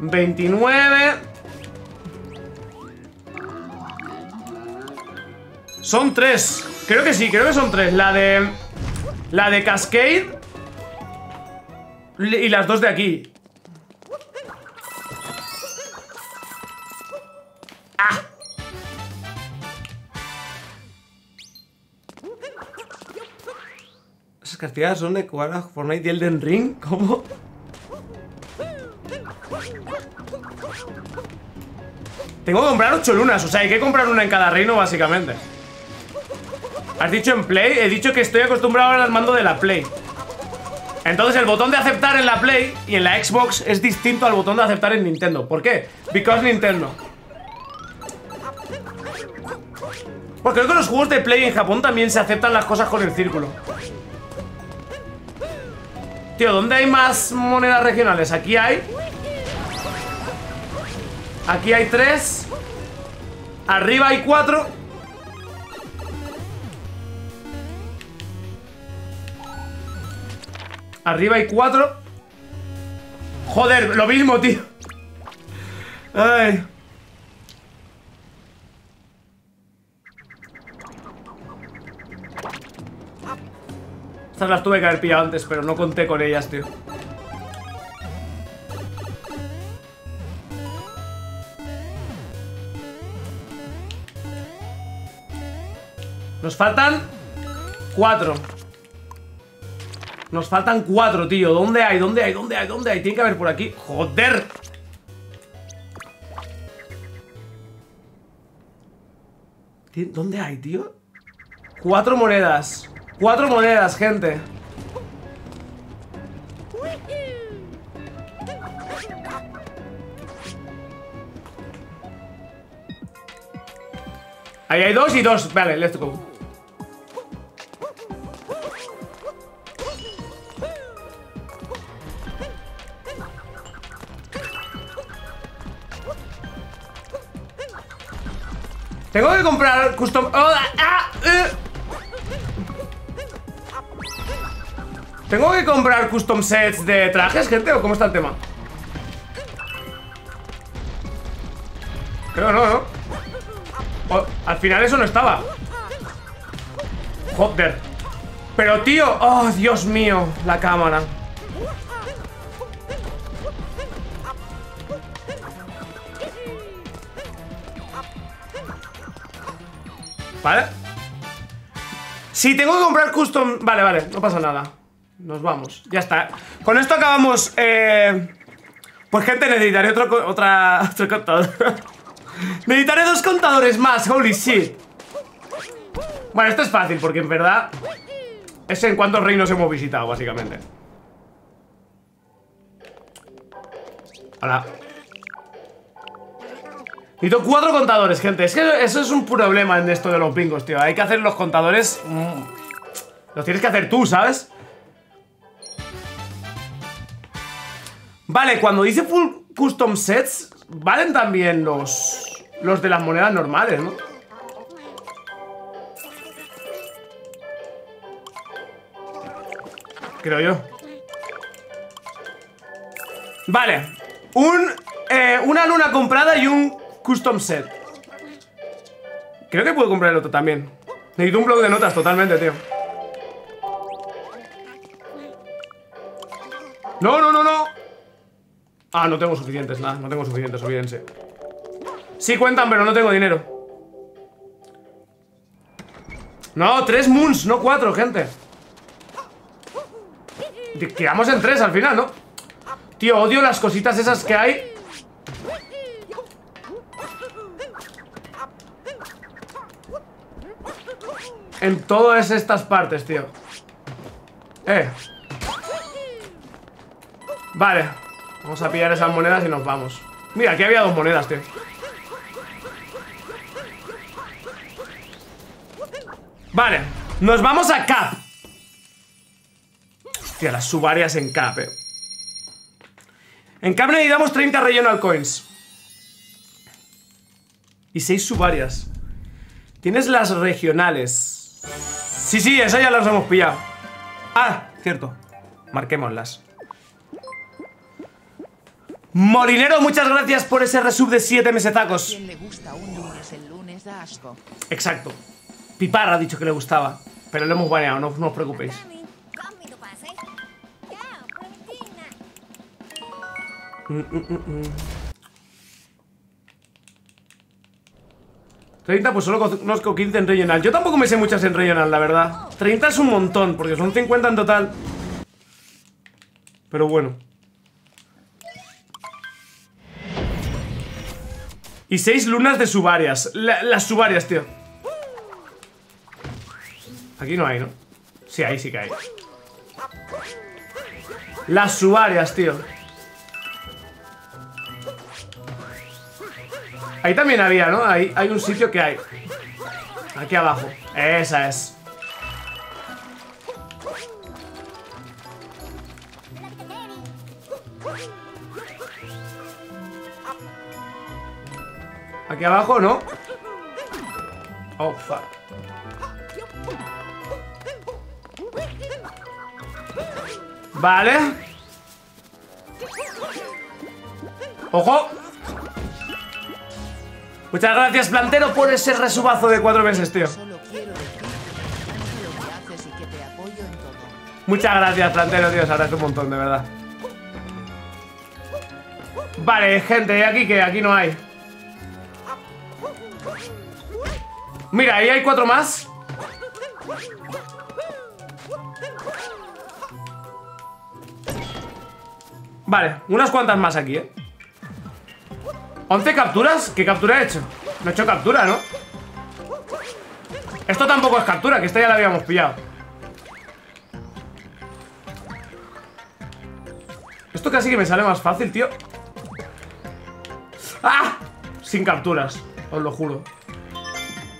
Veintinueve Son tres Creo que sí, creo que son tres La de... La de Cascade Y las dos de aquí castigadas son de Fortnite y Elden Ring ¿Cómo? Tengo que comprar ocho lunas O sea, hay que comprar una en cada reino básicamente. Has dicho en Play, he dicho que estoy acostumbrado al mando de la Play. Entonces el botón de aceptar en la Play y en la Xbox es distinto al botón de aceptar en Nintendo. ¿Por qué? Because Nintendo. Porque creo que los juegos de Play en Japón también se aceptan las cosas con el círculo Tío, ¿dónde hay más monedas regionales? Aquí hay Aquí hay tres Arriba hay cuatro Arriba hay cuatro Joder, lo mismo, tío. Ay. Estas las tuve que haber pillado antes, pero no conté con ellas, tío. Nos faltan cuatro. Nos faltan cuatro, tío. ¿Dónde hay? ¿Dónde hay? ¿Dónde hay? ¿Dónde hay? Tiene que haber por aquí. ¡Joder! ¿Dónde hay, tío? Cuatro monedas. Cuatro monedas, gente. Ahí hay dos y dos. Vale, let's go. Tengo que comprar custom... Oh, ah, eh. ¿Tengo que comprar custom sets de trajes, gente? ¿O cómo está el tema? Creo no, ¿no? Al final eso no estaba Joder Pero tío, oh Dios mío La cámara ¿Vale? Si tengo que comprar custom... Vale, vale, no pasa nada Nos vamos, ya está Con esto acabamos eh... Pues gente, necesitaré otro, otra, otro contador Necesitaré dos contadores más, holy shit Bueno, esto es fácil porque en verdad Es en cuántos reinos hemos visitado, básicamente Hola Necesito cuatro contadores, gente. Es que eso es un problema en esto de los bingos, tío. Hay que hacer los contadores... Mm, los tienes que hacer tú, ¿sabes? Vale, cuando dice full custom sets, valen también los... Los de las monedas normales, ¿no? Creo yo. Vale. Un... Eh, una luna comprada y un Custom set. Creo que puedo comprar el otro también. Necesito un blog de notas totalmente, tío. No, no, no, no. Ah, no tengo suficientes, nada. No tengo suficientes, olvídense. Sí cuentan, pero no tengo dinero. No, tres moons, no cuatro, gente. Quedamos en tres al final, ¿no? Tío, odio las cositas esas que hay en todas estas partes, tío. Eh. Vale. Vamos a pillar esas monedas y nos vamos. Mira, aquí había dos monedas, tío. Vale. Nos vamos a Cap. Hostia, las subarias en Cap, eh. En Cap necesitamos 30 regional coins. Y 6 subarias. Tienes las regionales. Sí, sí, esas ya las hemos pillado Ah, cierto Marquémoslas Molinero, muchas gracias por ese resub de 7 mesetacos. Le gusta un lunes, el lunes da asco. Exacto. Piparra ha dicho que le gustaba Pero lo hemos baneado, no, no os preocupéis. Mm, mm, mm, 30, pues solo conozco 15 en regional. Yo tampoco me sé muchas en regional, la verdad. 30 es un montón, porque son 50 en total. Pero bueno Y 6 lunas de subarias. Las subarias, tío. Aquí no hay, ¿no? Sí, ahí sí que hay. Las subarias, tío. Ahí también había, ¿no? Ahí hay un sitio que hay. Aquí abajo. Esa es Aquí abajo, ¿no? Oh, fuck Vale ¡Ojo! Muchas gracias, Plantero, por ese resubazo de cuatro meses, tío. Muchas gracias, Plantero, tío. Se agradece un montón, de verdad. Vale, gente, ¿y aquí que Aquí no hay. Mira, ahí hay cuatro más. Vale, unas cuantas más aquí, ¿eh? 11 capturas. ¿Qué captura he hecho? No he hecho captura, ¿no? Esto tampoco es captura, que esta ya la habíamos pillado. Esto casi que me sale más fácil, tío. ¡Ah! Sin capturas, os lo juro.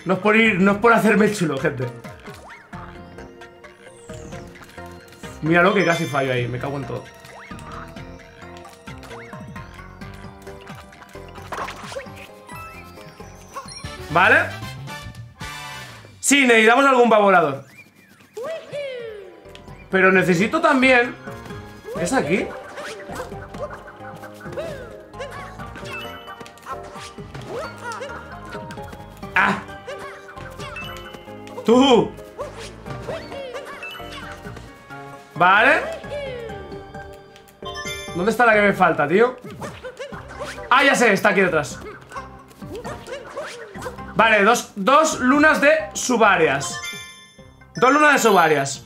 No es por ir, no es por hacerme chulo, gente. Míralo que casi fallo ahí, me cago en todo. ¿Vale? Sí, necesitamos algún vaporador. Pero necesito también... ¿Es aquí? ¡Tú! Vale ¿Dónde está la que me falta, tío? Ah, ya sé, está aquí detrás Vale, dos, dos lunas de subarias Dos lunas de subarias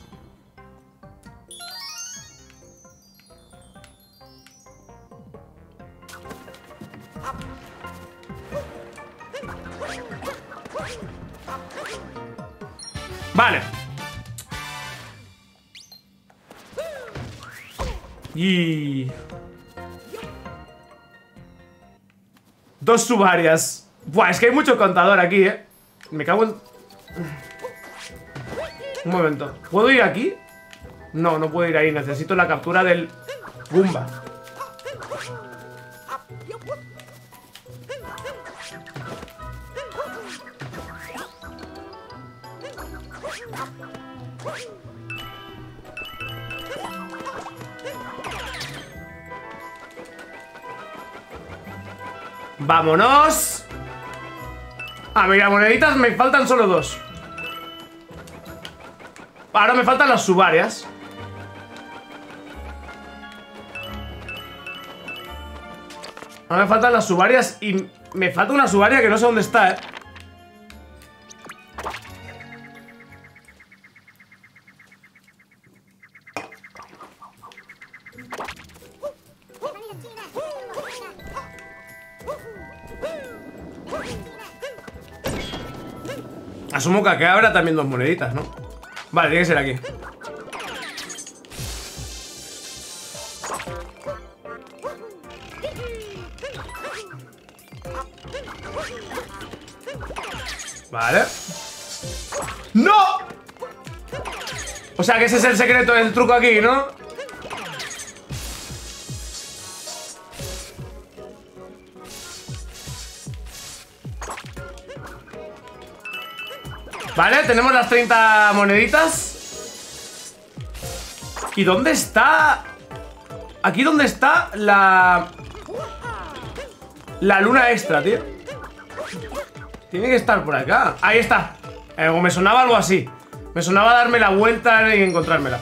Vale. Y... Dos subarias. Buah, es que hay mucho contador aquí, eh. Me cago en... Un momento. ¿Puedo ir aquí? No, no puedo ir ahí. Necesito la captura del Goomba ¡Vámonos! Ah, mira, moneditas me faltan solo dos. Ahora me faltan las subarias. Ahora me faltan las subarias y me falta una subaria que no sé dónde está, eh Asumo que acá habrá también dos moneditas, ¿no? Vale, tiene que ser aquí Vale ¡No! O sea que ese es el secreto del truco aquí, ¿no? Vale, tenemos las 30 moneditas. ¿Y dónde está? Aquí dónde está la... La luna extra, tío. Tiene que estar por acá. Ahí está. Eh, me sonaba algo así. Me sonaba darme la vuelta y encontrármela.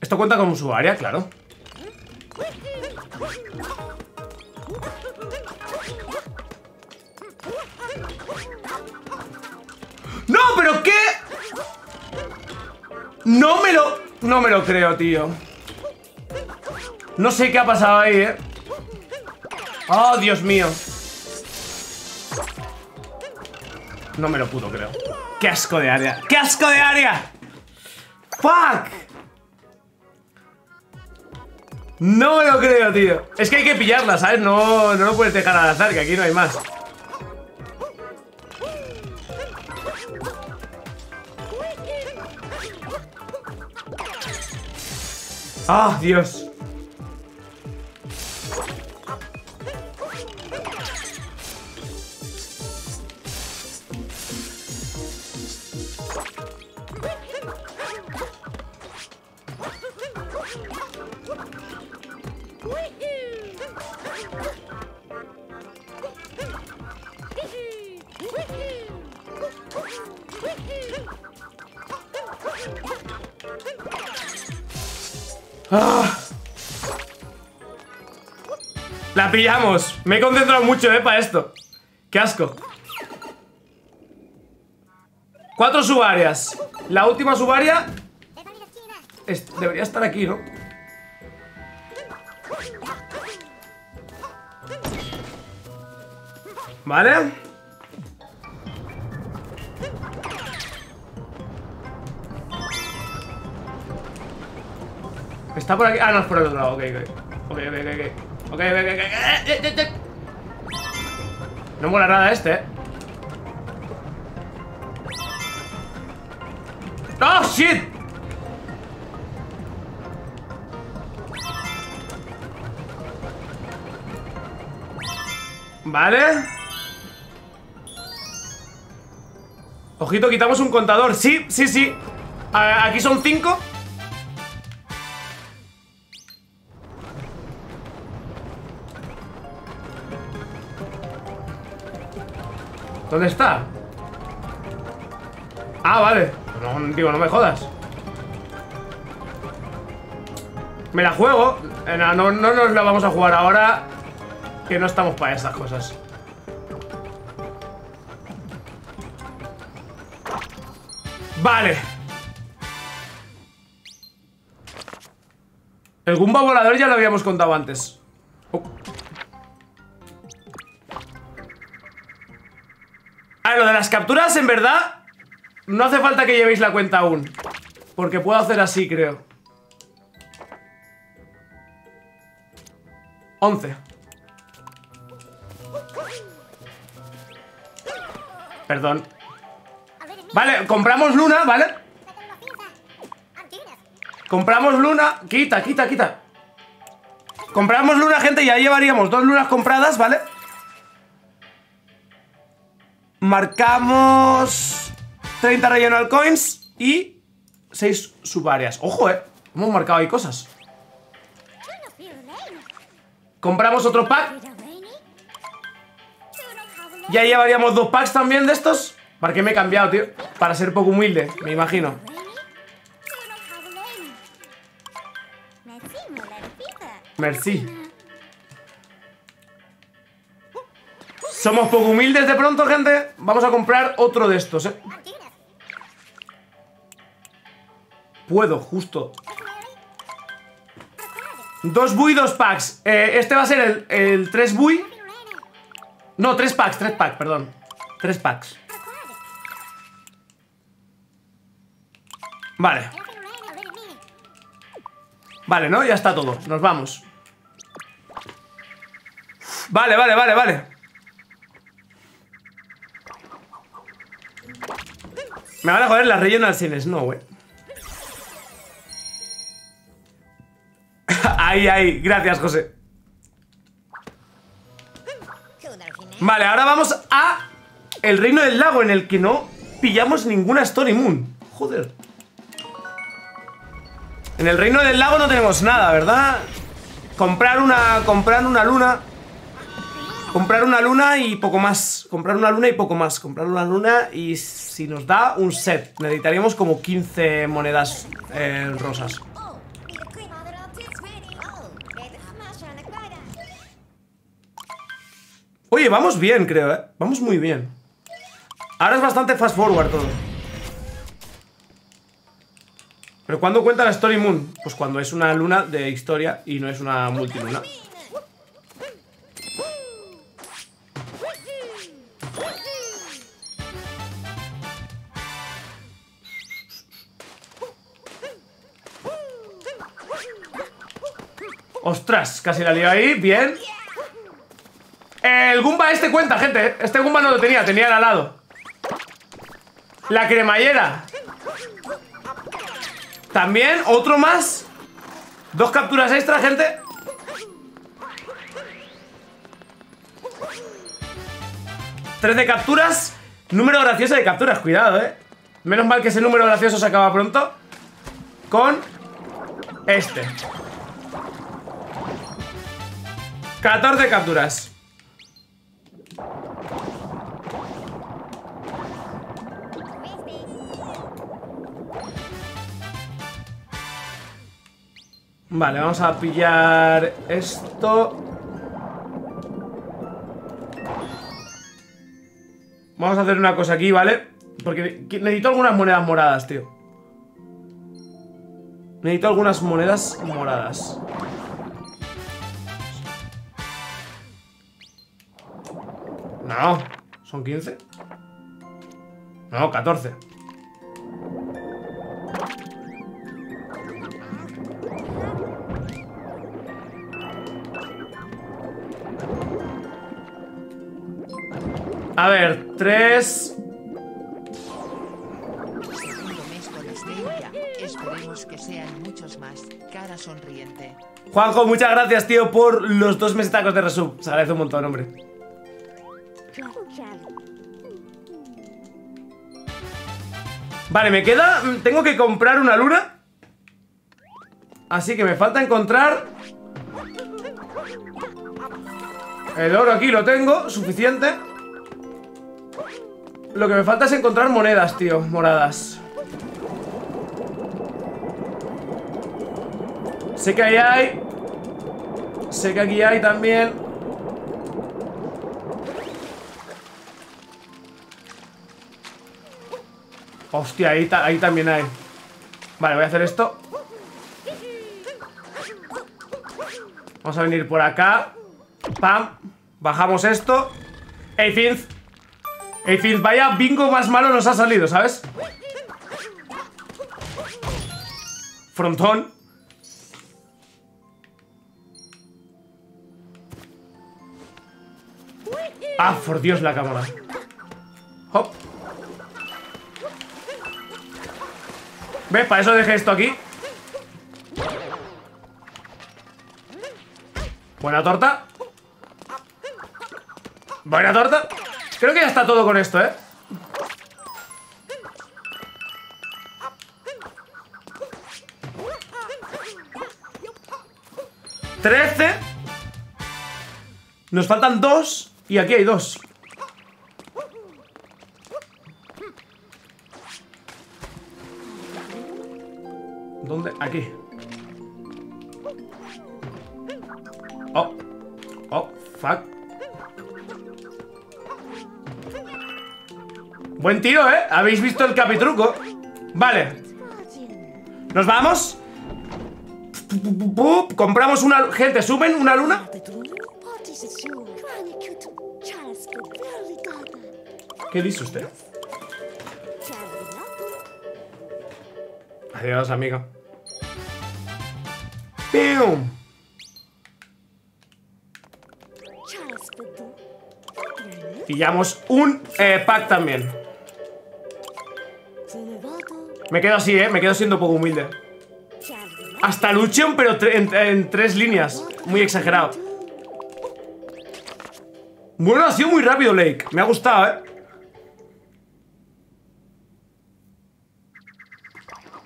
Esto cuenta como su área, claro No me lo creo, tío No sé qué ha pasado ahí, ¿eh? ¡Oh, Dios mío! No me lo puto creo ¡Qué asco de área! ¡Qué asco de área! ¡Fuck! No me lo creo, tío Es que hay que pillarla, ¿sabes? No, no lo puedes dejar al azar, que aquí no hay más ¡Ah, Dios! Pillamos. Me he concentrado mucho, eh, para esto. Qué asco. Cuatro subarias. La última subaria es- debería estar aquí, ¿no? Vale. Está por aquí. Ah, no, es por el otro lado. Ok, ok. Ok, ok, ok. Ok, ok, ok. Eh, eh, eh. No mola nada este. ¡Oh, shit! Vale. Ojito, quitamos un contador. Sí, sí, sí. Aquí son cinco. ¿Dónde está? Ah, vale. No, digo, no me jodas. Me la juego. Eh, No, no, no nos la vamos a jugar ahora. Que no estamos para estas cosas. Vale. El Goomba volador ya lo habíamos contado antes. Lo de las capturas, en verdad, no hace falta que llevéis la cuenta aún. Porque puedo hacer así, creo. 11. Perdón. Vale, compramos luna, ¿vale? Compramos luna. Quita, quita, quita. Compramos luna, gente, ya llevaríamos dos lunas compradas, ¿vale? Marcamos 30 regional coins y 6 subáreas. Ojo, eh. Hemos marcado ahí cosas. Compramos otro pack. Ya llevaríamos dos packs también de estos. ¿Para qué me he cambiado, tío? Para ser poco humilde, me imagino. Merci. Somos poco humildes de pronto, gente. Vamos a comprar otro de estos, eh. Puedo, justo. Dos bui, dos packs. Eh, este va a ser el, tres bui. No, tres packs, tres packs, perdón. Tres packs. Vale. Vale, ¿no? Ya está todo. Nos vamos. Vale, vale, vale, vale. Me van a joder las regional sin snow, güey. ahí, ahí. Gracias, José. Vale, ahora vamos a el reino del lago en el que no pillamos ninguna Story Moon. Joder. En el reino del lago no tenemos nada, ¿verdad? Comprar una. Comprar una luna. Comprar una luna y poco más. Comprar una luna y poco más. Comprar una luna y si nos da un set. Necesitaríamos como 15 monedas eh, rosas. Oye, vamos bien, creo, ¿eh? Vamos muy bien. Ahora es bastante fast forward todo. ¿Pero cuándo cuenta la Story Moon? Pues cuando es una luna de historia y no es una multiluna. ¡Ostras! Casi la lío ahí, bien. El Goomba este cuenta, gente Este Goomba no lo tenía, tenía el alado. La cremallera. También, otro más. Dos capturas extra, gente. Trece capturas. Número gracioso de capturas, cuidado, eh. Menos mal que ese número gracioso se acaba pronto Con Este 14 capturas. Vale, vamos a pillar esto. Vamos a hacer una cosa aquí, ¿vale? Porque necesito algunas monedas moradas, tío. Necesito algunas monedas moradas. No, son 15. No, 14. A ver, 3 Segundo mes con Stevia. Esperemos que sean muchos más. Cara sonriente. Juanjo, muchas gracias, tío, por los dos mesetacos de resub. Se agradece un montón, hombre. Vale, me queda... Tengo que comprar una luna. Así que me falta encontrar... El oro aquí lo tengo, suficiente. Lo que me falta es encontrar monedas, tío, moradas. Sé que ahí hay. Sé que aquí hay también. Hostia, ahí, ta- ahí también hay. Vale, voy a hacer esto. Vamos a venir por acá. Pam. Bajamos esto. Ey, Finz. Ey, Finz, vaya bingo más malo nos ha salido, ¿sabes? Frontón. Ah, por Dios, la cámara. Hop. ¿Ves? Para eso dejé esto aquí. Buena torta. Buena torta. Creo que ya está todo con esto, ¿eh? Trece. Nos faltan dos. Y aquí hay dos. ¿Dónde? Aquí. Oh. Oh, fuck. Buen tiro, ¿eh? ¿Habéis visto el capitruco? Vale. ¿Nos vamos? Compramos una... Gente, ¿suben una luna? ¿Qué dice usted? Adiós, amigo. Pillamos un eh, pack también. Me quedo así, ¿eh? Me quedo siendo poco humilde. Hasta Lucian, pero tre- en, en tres líneas. Muy exagerado. Bueno, ha sido muy rápido, Lake. Me ha gustado, ¿eh?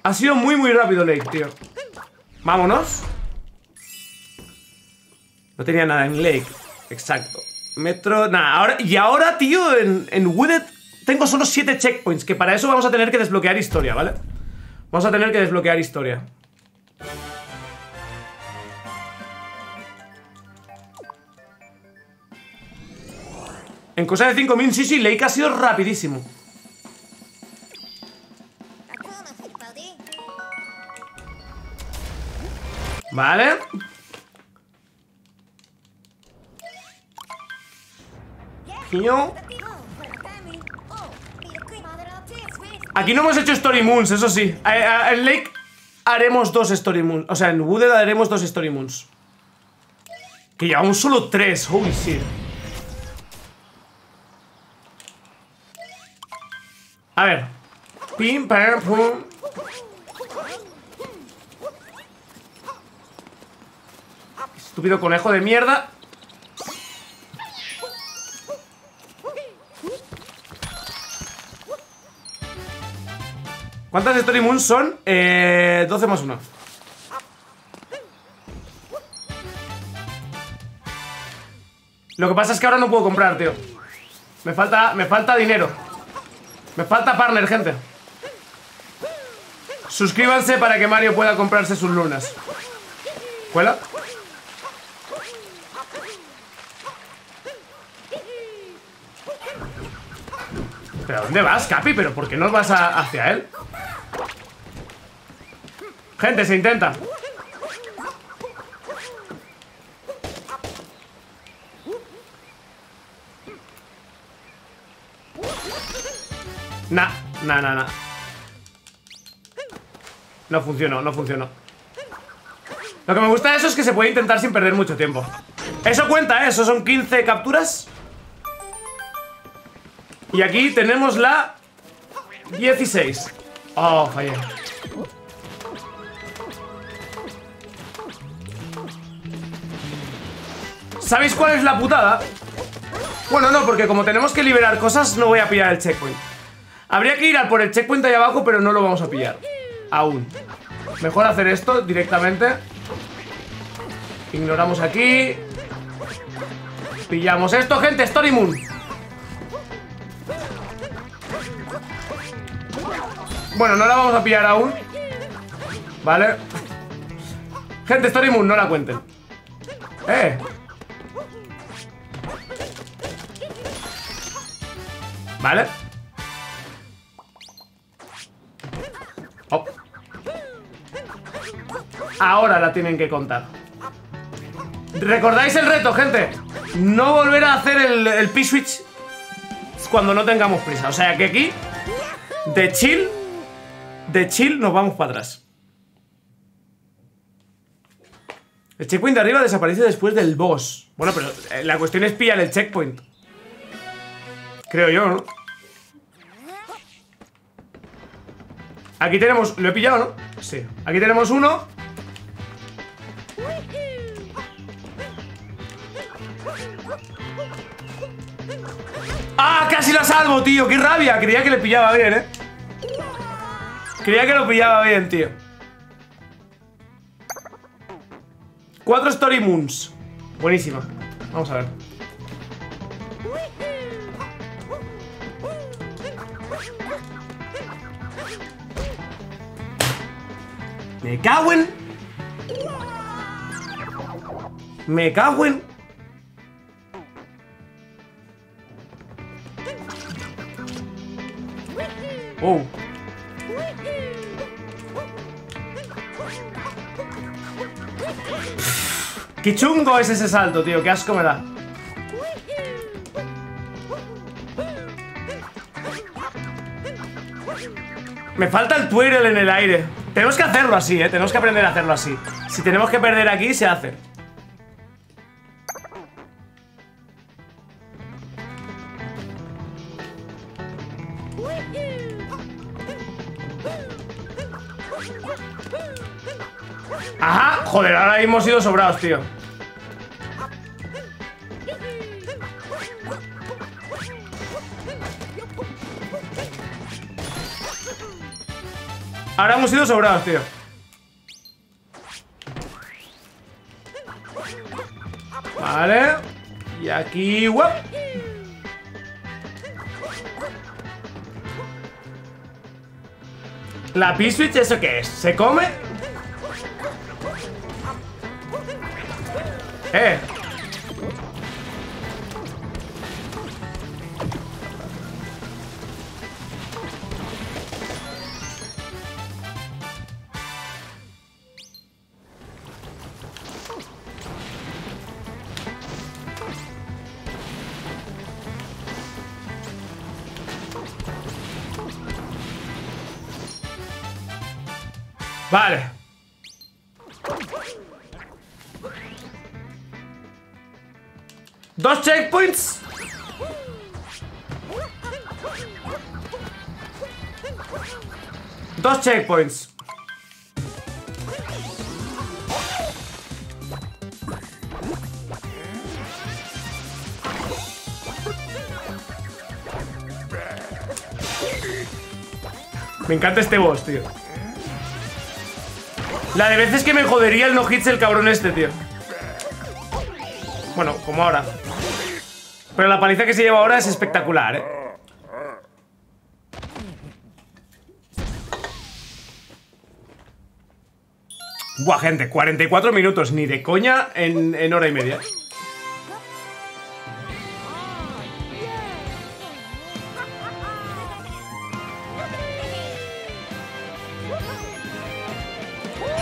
Ha sido muy, muy rápido, Lake, tío. Vámonos. No tenía nada en Lake. Exacto. Metro. Nada, ahora. Y ahora, tío, en, en Wooded tengo solo 7 checkpoints. Que para eso vamos a tener que desbloquear historia, ¿vale? Vamos a tener que desbloquear historia. En cosa de 5 min, sí, sí, Lake ha sido rapidísimo. Vale. Aquí no hemos hecho Story Moons, eso sí. En Lake haremos dos Story Moons. O sea, en Wooded haremos dos Story Moons. Que llevamos solo tres. Holy shit. A ver. Pim, pam, pum. Estúpido conejo de mierda. ¿Cuántas Story Moons son? Eh, 12 más 1. Lo que pasa es que ahora no puedo comprar, tío. Me falta, me falta dinero. Me falta partner, gente. Suscríbanse para que Mario pueda comprarse sus lunas. Cuela. ¿Pero dónde vas, Capi? ¿Pero por qué no vas hacia él? Gente, se intenta. Nah, nah, nah, nah. No funcionó, no funcionó. Lo que me gusta de eso es que se puede intentar sin perder mucho tiempo. Eso cuenta, ¿eh? Eso son 15 capturas. Y aquí tenemos la 16. Oh, fallé. ¿Sabéis cuál es la putada? Bueno, no, porque como tenemos que liberar cosas, no voy a pillar el checkpoint. Habría que ir a por el checkpoint ahí abajo, pero no lo vamos a pillar. Aún. Mejor hacer esto directamente. Ignoramos aquí. Pillamos esto, gente. Story Moon. Bueno, no la vamos a pillar aún. Vale. Gente, Story Moon, no la cuenten. Eh. Vale. Oh. Ahora la tienen que contar. ¿Recordáis el reto, gente? No volver a hacer el, el P-Switch cuando no tengamos prisa. O sea que aquí, de chill, de chill nos vamos para atrás. El checkpoint de arriba desaparece después del boss. Bueno, pero eh, la cuestión es pillar el checkpoint. Creo yo, ¿no? Aquí tenemos... ¿Lo he pillado, no? Sí. Aquí tenemos uno. ¡Ah! ¡Casi la salvo, tío! ¡Qué rabia! Creía que le pillaba bien, ¿eh? Creía que lo pillaba bien, tío. Cuatro Story Moons. Buenísima. Vamos a ver. Me cago en... Me cago en... Oh. Qué chungo es ese salto, tío. Qué asco me da. Me falta el twirl en el aire. Tenemos que hacerlo así, ¿eh? Tenemos que aprender a hacerlo así. Si tenemos que perder aquí, se hace. Ajá, joder, ahora hemos sido sobrados, tío. Ahora hemos sido sobrados, tío. Vale. Y aquí... ¡guap! ¿La P-Switch eso qué es? ¿Se come? Eh. Vale. Dos checkpoints. Dos checkpoints. Me encanta este boss. La de veces que me jodería el no hits el cabrón este, tío. Bueno, como ahora. Pero la paliza que se lleva ahora es espectacular, ¿eh? Buah, gente, 44 minutos, ni de coña en, en hora y media.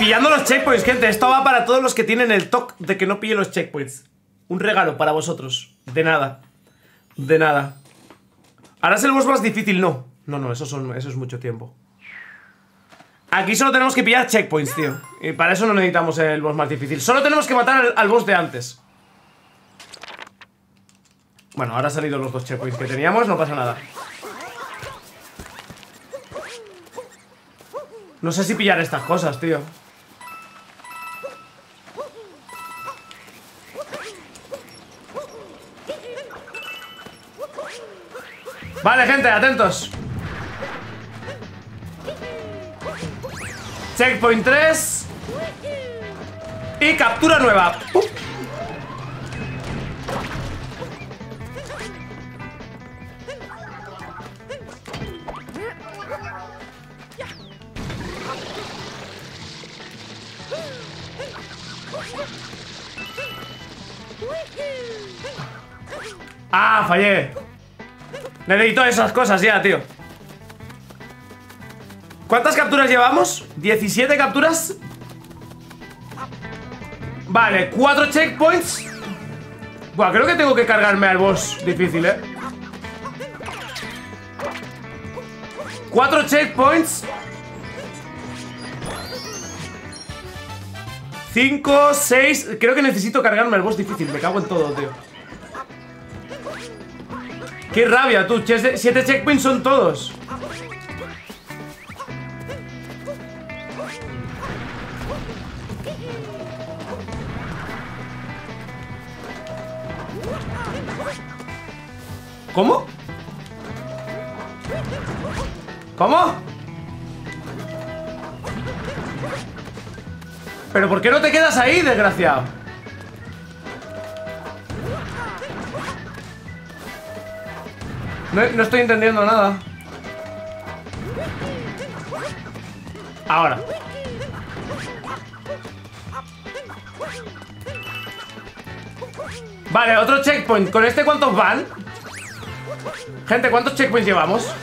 Pillando los checkpoints, gente. Esto va para todos los que tienen el toque de que no pillen los checkpoints. Un regalo para vosotros. De nada. De nada. Ahora es el boss más difícil, no. No, no, eso, son, eso es mucho tiempo. Aquí solo tenemos que pillar checkpoints, tío. Y para eso no necesitamos el boss más difícil. Solo tenemos que matar al, al boss de antes. Bueno, ahora han salido los dos checkpoints que teníamos, no pasa nada. No sé si pillar estas cosas, tío. Vale, gente, atentos. Checkpoint 3. Y captura nueva. Ah, fallé. Necesito esas cosas ya, tío. ¿Cuántas capturas llevamos? ¿17 capturas? Vale, 4 checkpoints Buah, creo que tengo que cargarme al boss Difícil, ¿eh? 4 checkpoints 5, 6 Creo que necesito cargarme al boss difícil Me cago en todo, tío Qué rabia, tú 7 checkpoints son todos ¿Cómo? ¿Cómo? ¿Pero por qué no te quedas ahí, desgraciado? No, no estoy entendiendo nada Ahora Vale, otro checkpoint ¿Con este cuántos van? Gente, ¿cuántos checkpoints llevamos?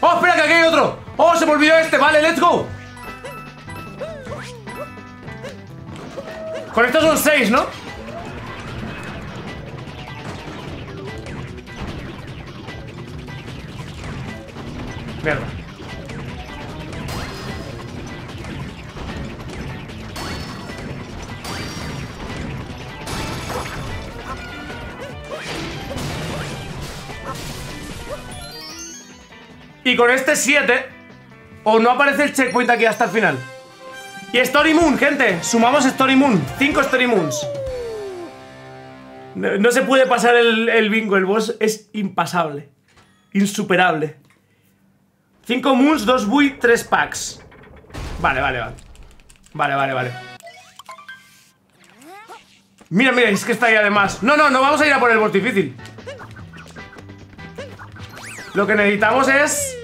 ¡Oh, espera, que aquí hay otro! ¡Oh, se me olvidó este! Vale, let's go Con estos son seis, ¿no? Y con este 7 O no aparece el checkpoint aquí hasta el final. Y Story Moon, gente Sumamos Story Moon 5 Story Moons. No, se puede pasar el, el bingo El boss es impasable Insuperable. 5 Moons, 2 Bui, 3 Packs. Vale, vale, vale. Vale, vale, vale. Mira, mira, es que está ahí además. No, no, no vamos a ir a por el boss difícil. Lo que necesitamos es...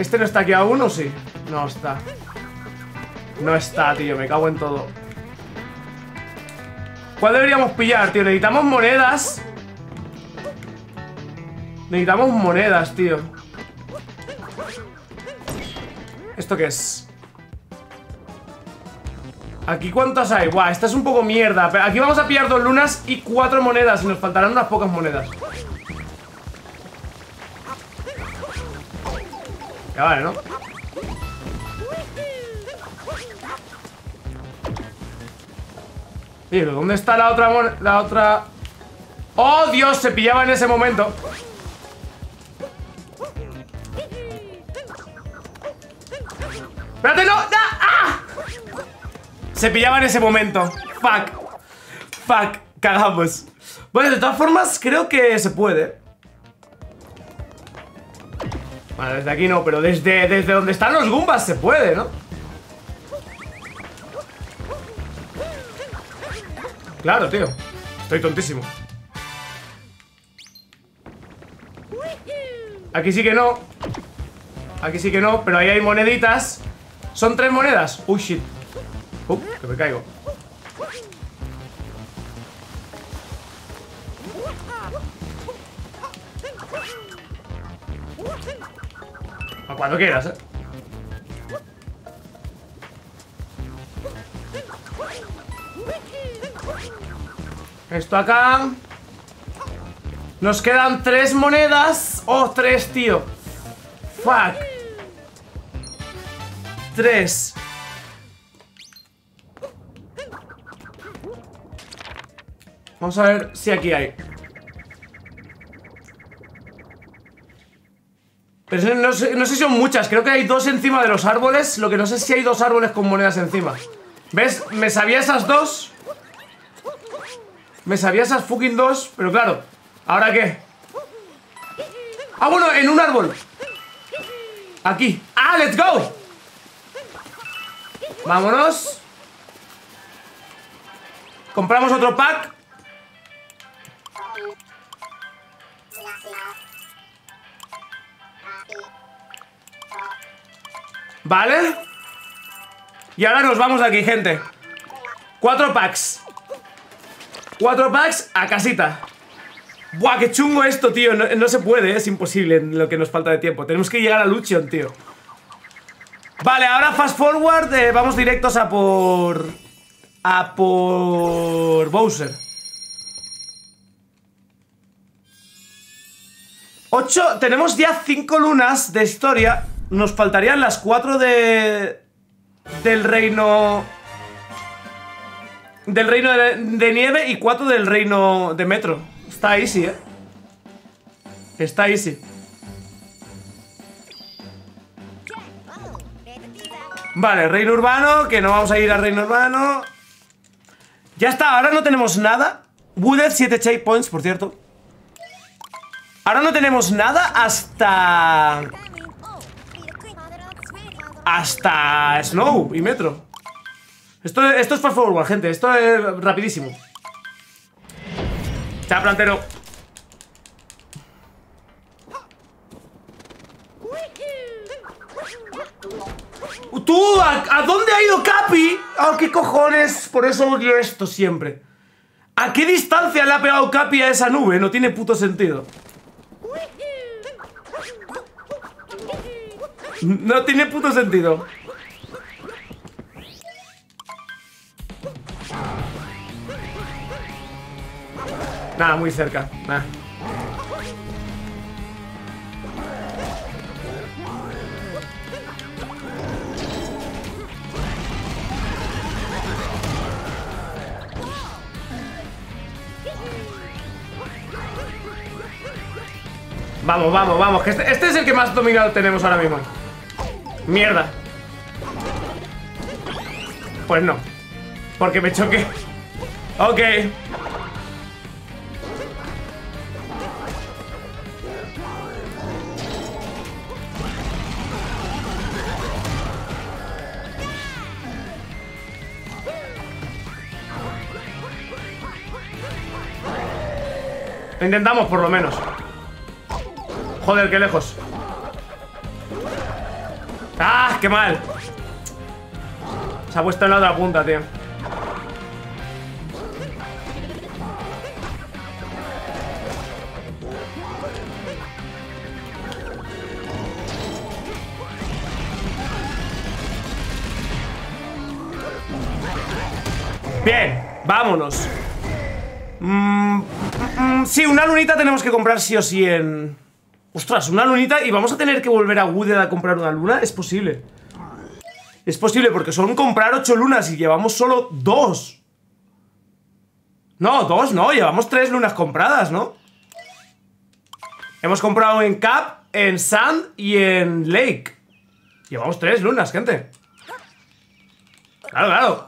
¿Este no está aquí aún o sí? No está No está, tío, me cago en todo ¿Cuál deberíamos pillar, tío? Necesitamos monedas Necesitamos monedas, tío ¿Esto qué es? ¿Aquí cuántas hay? Buah, esta es un poco mierda Pero aquí vamos a pillar dos lunas y cuatro monedas Y nos faltarán unas pocas monedas ¿no? Pero ¿dónde está la otra? La otra... ¡Oh, Dios! Se pillaba en ese momento ¡Espérate, no! ¡Ah! Se pillaba en ese momento Fuck Fuck, cagamos Bueno, de todas formas, creo que se puede Bueno, desde aquí no, pero desde, desde donde están los Goombas se puede, ¿no? Claro, tío Estoy tontísimo Aquí sí que no. Aquí sí que no, pero ahí hay moneditas. Son tres monedas. Uy, shit. Uh, que me caigo. A cuando quieras, eh. Esto acá. Nos quedan tres monedas. Oh, tres, tío. Fuck. Tres. Vamos a ver si aquí hay. Pero no sé, no sé si son muchas. Creo que hay dos encima de los árboles. Lo que no sé es si hay dos árboles con monedas encima. ¿Ves? Me sabía esas dos. Me sabía esas fucking dos. Pero claro. ¿Ahora qué? Ah, bueno, en un árbol. Aquí. ¡Ah, let's go! Vámonos. Compramos otro pack. ¿Vale? Y ahora nos vamos de aquí, gente. Cuatro packs. Cuatro packs a casita. Buah, qué chungo esto, tío. No, se puede, es imposible lo que nos falta de tiempo. Tenemos que llegar a Lucion, tío. Vale, ahora fast forward eh, Vamos directos a por... A por... Bowser. 8, tenemos ya 5 lunas de historia nos faltarían las cuatro de... Del reino... Del reino de, nieve y cuatro del reino de metro. Está easy, ¿eh? Está easy. Vale, reino urbano, que no vamos a ir al reino urbano. Ya está, ahora no tenemos nada. Wooded 7 checkpoints, por cierto. Ahora no tenemos nada hasta hasta Snow y Metro. Esto, esto es fast forward, gente. Esto es rapidísimo. Chao, plantero. ¡Tú! ¿a, dónde ha ido Capi? ¡Oh, qué cojones! Por eso odio esto siempre. ¿A qué distancia le ha pegado Capi a esa nube? No tiene puto sentido. No tiene puto sentido. Nada, muy cerca. Vamos, vamos, vamos, que este, este es el que más dominado tenemos ahora mismo. Mierda. Pues no. Porque me choqué. Ok. Lo intentamos por lo menos. Joder, qué lejos. ¡Qué mal! Se ha puesto en la otra punta, tío. Bien, vámonos. Mm, mm, mm, sí, una lunita tenemos que comprar sí o sí en... Ostras, una lunita y vamos a tener que volver a Wooded a comprar una luna. Es posible. Es posible porque son comprar ocho lunas y llevamos solo dos. No, dos no, llevamos tres lunas compradas, ¿no? Hemos comprado en Cap, en Sand y en Lake. Llevamos tres lunas, gente. Claro, claro.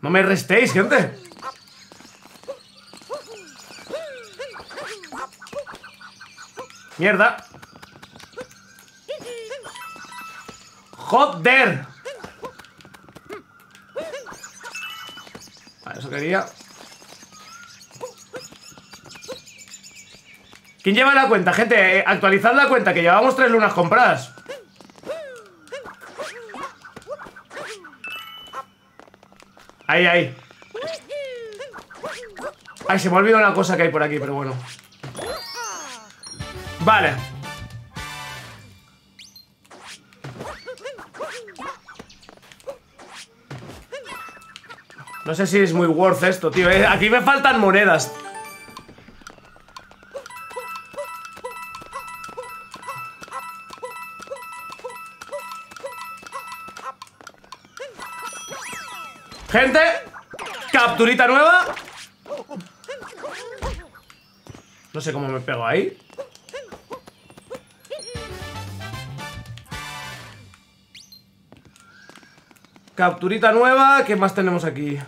No me restéis, gente. Mierda. Joder. Vale, eso quería. ¿Quién lleva la cuenta, gente? Eh, actualizad la cuenta, que llevamos tres lunas compradas. Ahí, ahí. Ay, se me ha olvidado una cosa que hay por aquí, pero bueno. Vale. No sé si es muy worth esto, tío. Eh, Aquí me faltan monedas. Gente, capturita nueva. No sé cómo me pego ahí. Capturita nueva. ¿Qué más tenemos aquí?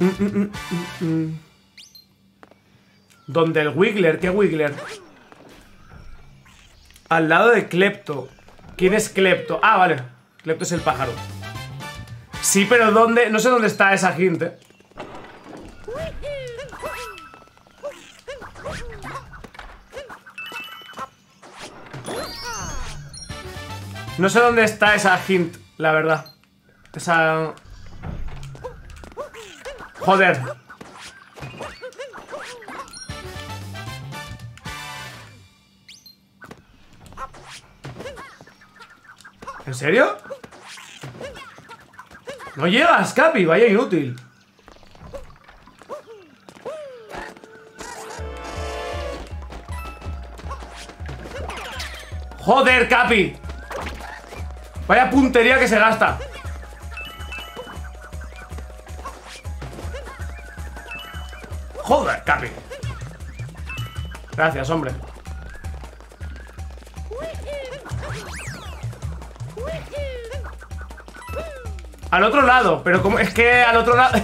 Mm, mm, mm, mm, el Wiggler, ¿qué Wiggler? Al lado de Klepto. ¿Quién es Klepto? Ah, vale. Klepto es el pájaro. Sí, pero ¿dónde? No sé dónde está esa gente. No sé dónde está esa hint, la verdad. Esa... Joder. ¿En serio? No llegas, Capi, vaya inútil. Joder, Capi. Vaya puntería que se gasta. Joder, Capi. Gracias, hombre. Al otro lado, pero como es que al otro lado.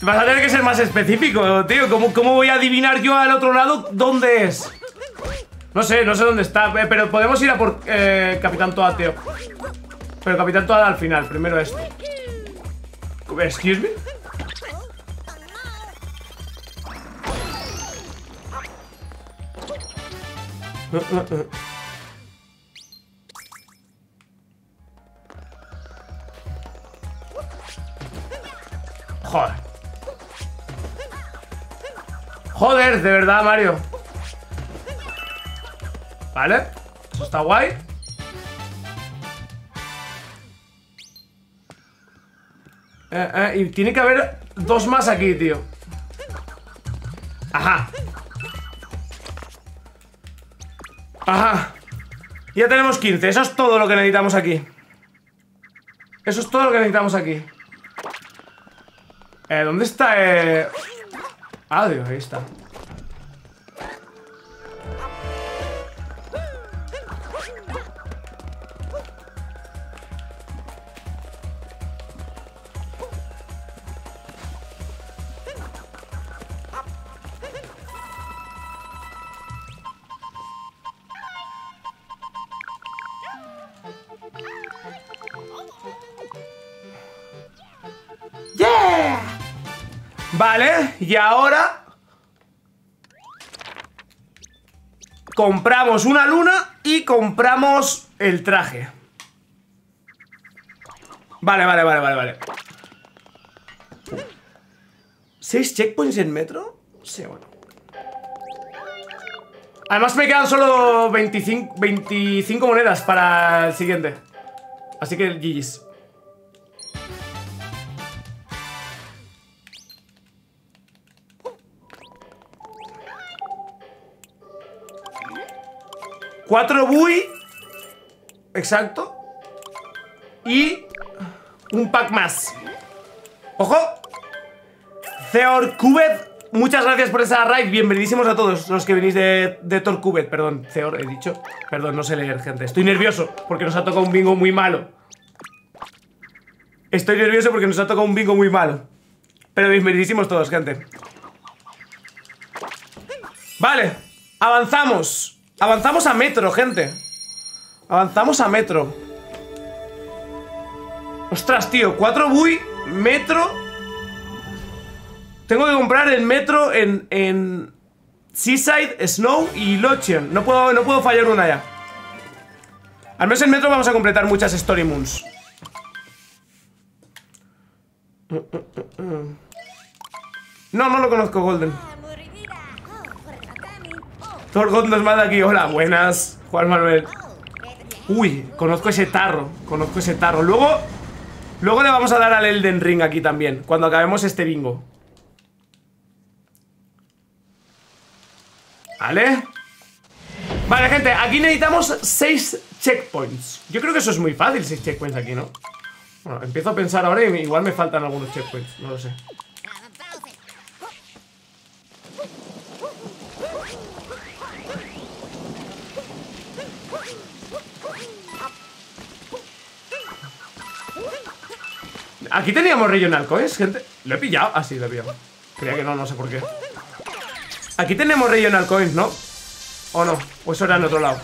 Vas a tener que ser más específico, tío. ¿Cómo, ¿Cómo voy a adivinar yo al otro lado dónde es? No sé, no sé dónde está. eh, Pero podemos ir a por eh, Capitán Toad, tío. Pero Capitán Toad al final. Primero esto. Excuse me. Joder. Joder, de verdad, Mario. Vale. Eso está guay. Eh, eh, y tiene que haber dos más aquí, tío. Ajá. Ajá. Ya tenemos 15. Eso es todo lo que necesitamos aquí. Eso es todo lo que necesitamos aquí. Eh, ¿dónde está? Eh... Ah, Dios, ahí está. Y ahora compramos una luna y compramos el traje. Vale, vale, vale, vale, vale. ¿Seis checkpoints en metro? Sí, bueno. Además me quedan solo 25, 25 monedas para el siguiente. Así que GG's. Cuatro bui. Exacto. Y un pack más. ¡Ojo! Theor Cubet, muchas gracias por esa raid. Bienvenidísimos a todos los que venís de, de Thor Cubet. Perdón, Theor, he dicho. Perdón, no sé leer, gente. Estoy nervioso porque nos ha tocado un bingo muy malo. Estoy nervioso porque nos ha tocado un bingo muy malo. Pero bienvenidísimos todos, gente. Vale, avanzamos. Avanzamos a metro, gente. Avanzamos a metro. Ostras, tío, 4 bui, metro. Tengo que comprar el metro en, en Seaside, Snow y Lochian. No puedo, no puedo fallar una ya. Al menos en metro vamos a completar muchas Story Moons. No, no lo conozco, Golden. Thor nos manda aquí. Hola, buenas, Juan Manuel. Uy, conozco ese tarro. Conozco ese tarro. Luego, luego le vamos a dar al Elden Ring aquí también. Cuando acabemos este bingo. ¿Vale? Vale, gente, aquí necesitamos 6 checkpoints Yo creo que eso es muy fácil, 6 checkpoints aquí, ¿no? Bueno, empiezo a pensar ahora y igual me faltan algunos checkpoints No lo sé Aquí teníamos Regional Coins, gente ¿Lo he pillado? Ah, sí, lo he pillado Creía que no, no sé por qué Aquí tenemos Regional Coins, ¿no? ¿O no? ¿O eso era en otro lado?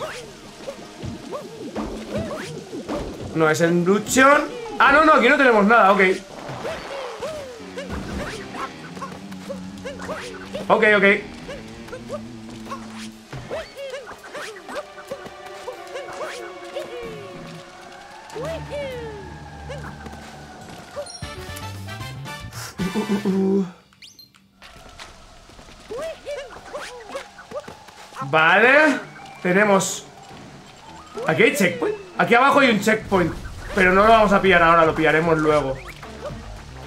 No, es en Ah, no, no, aquí no tenemos nada, ok Ok, ok Vale. Tenemos Aquí hay checkpoint. Aquí abajo hay un checkpoint Pero no lo vamos a pillar ahora, lo pillaremos luego.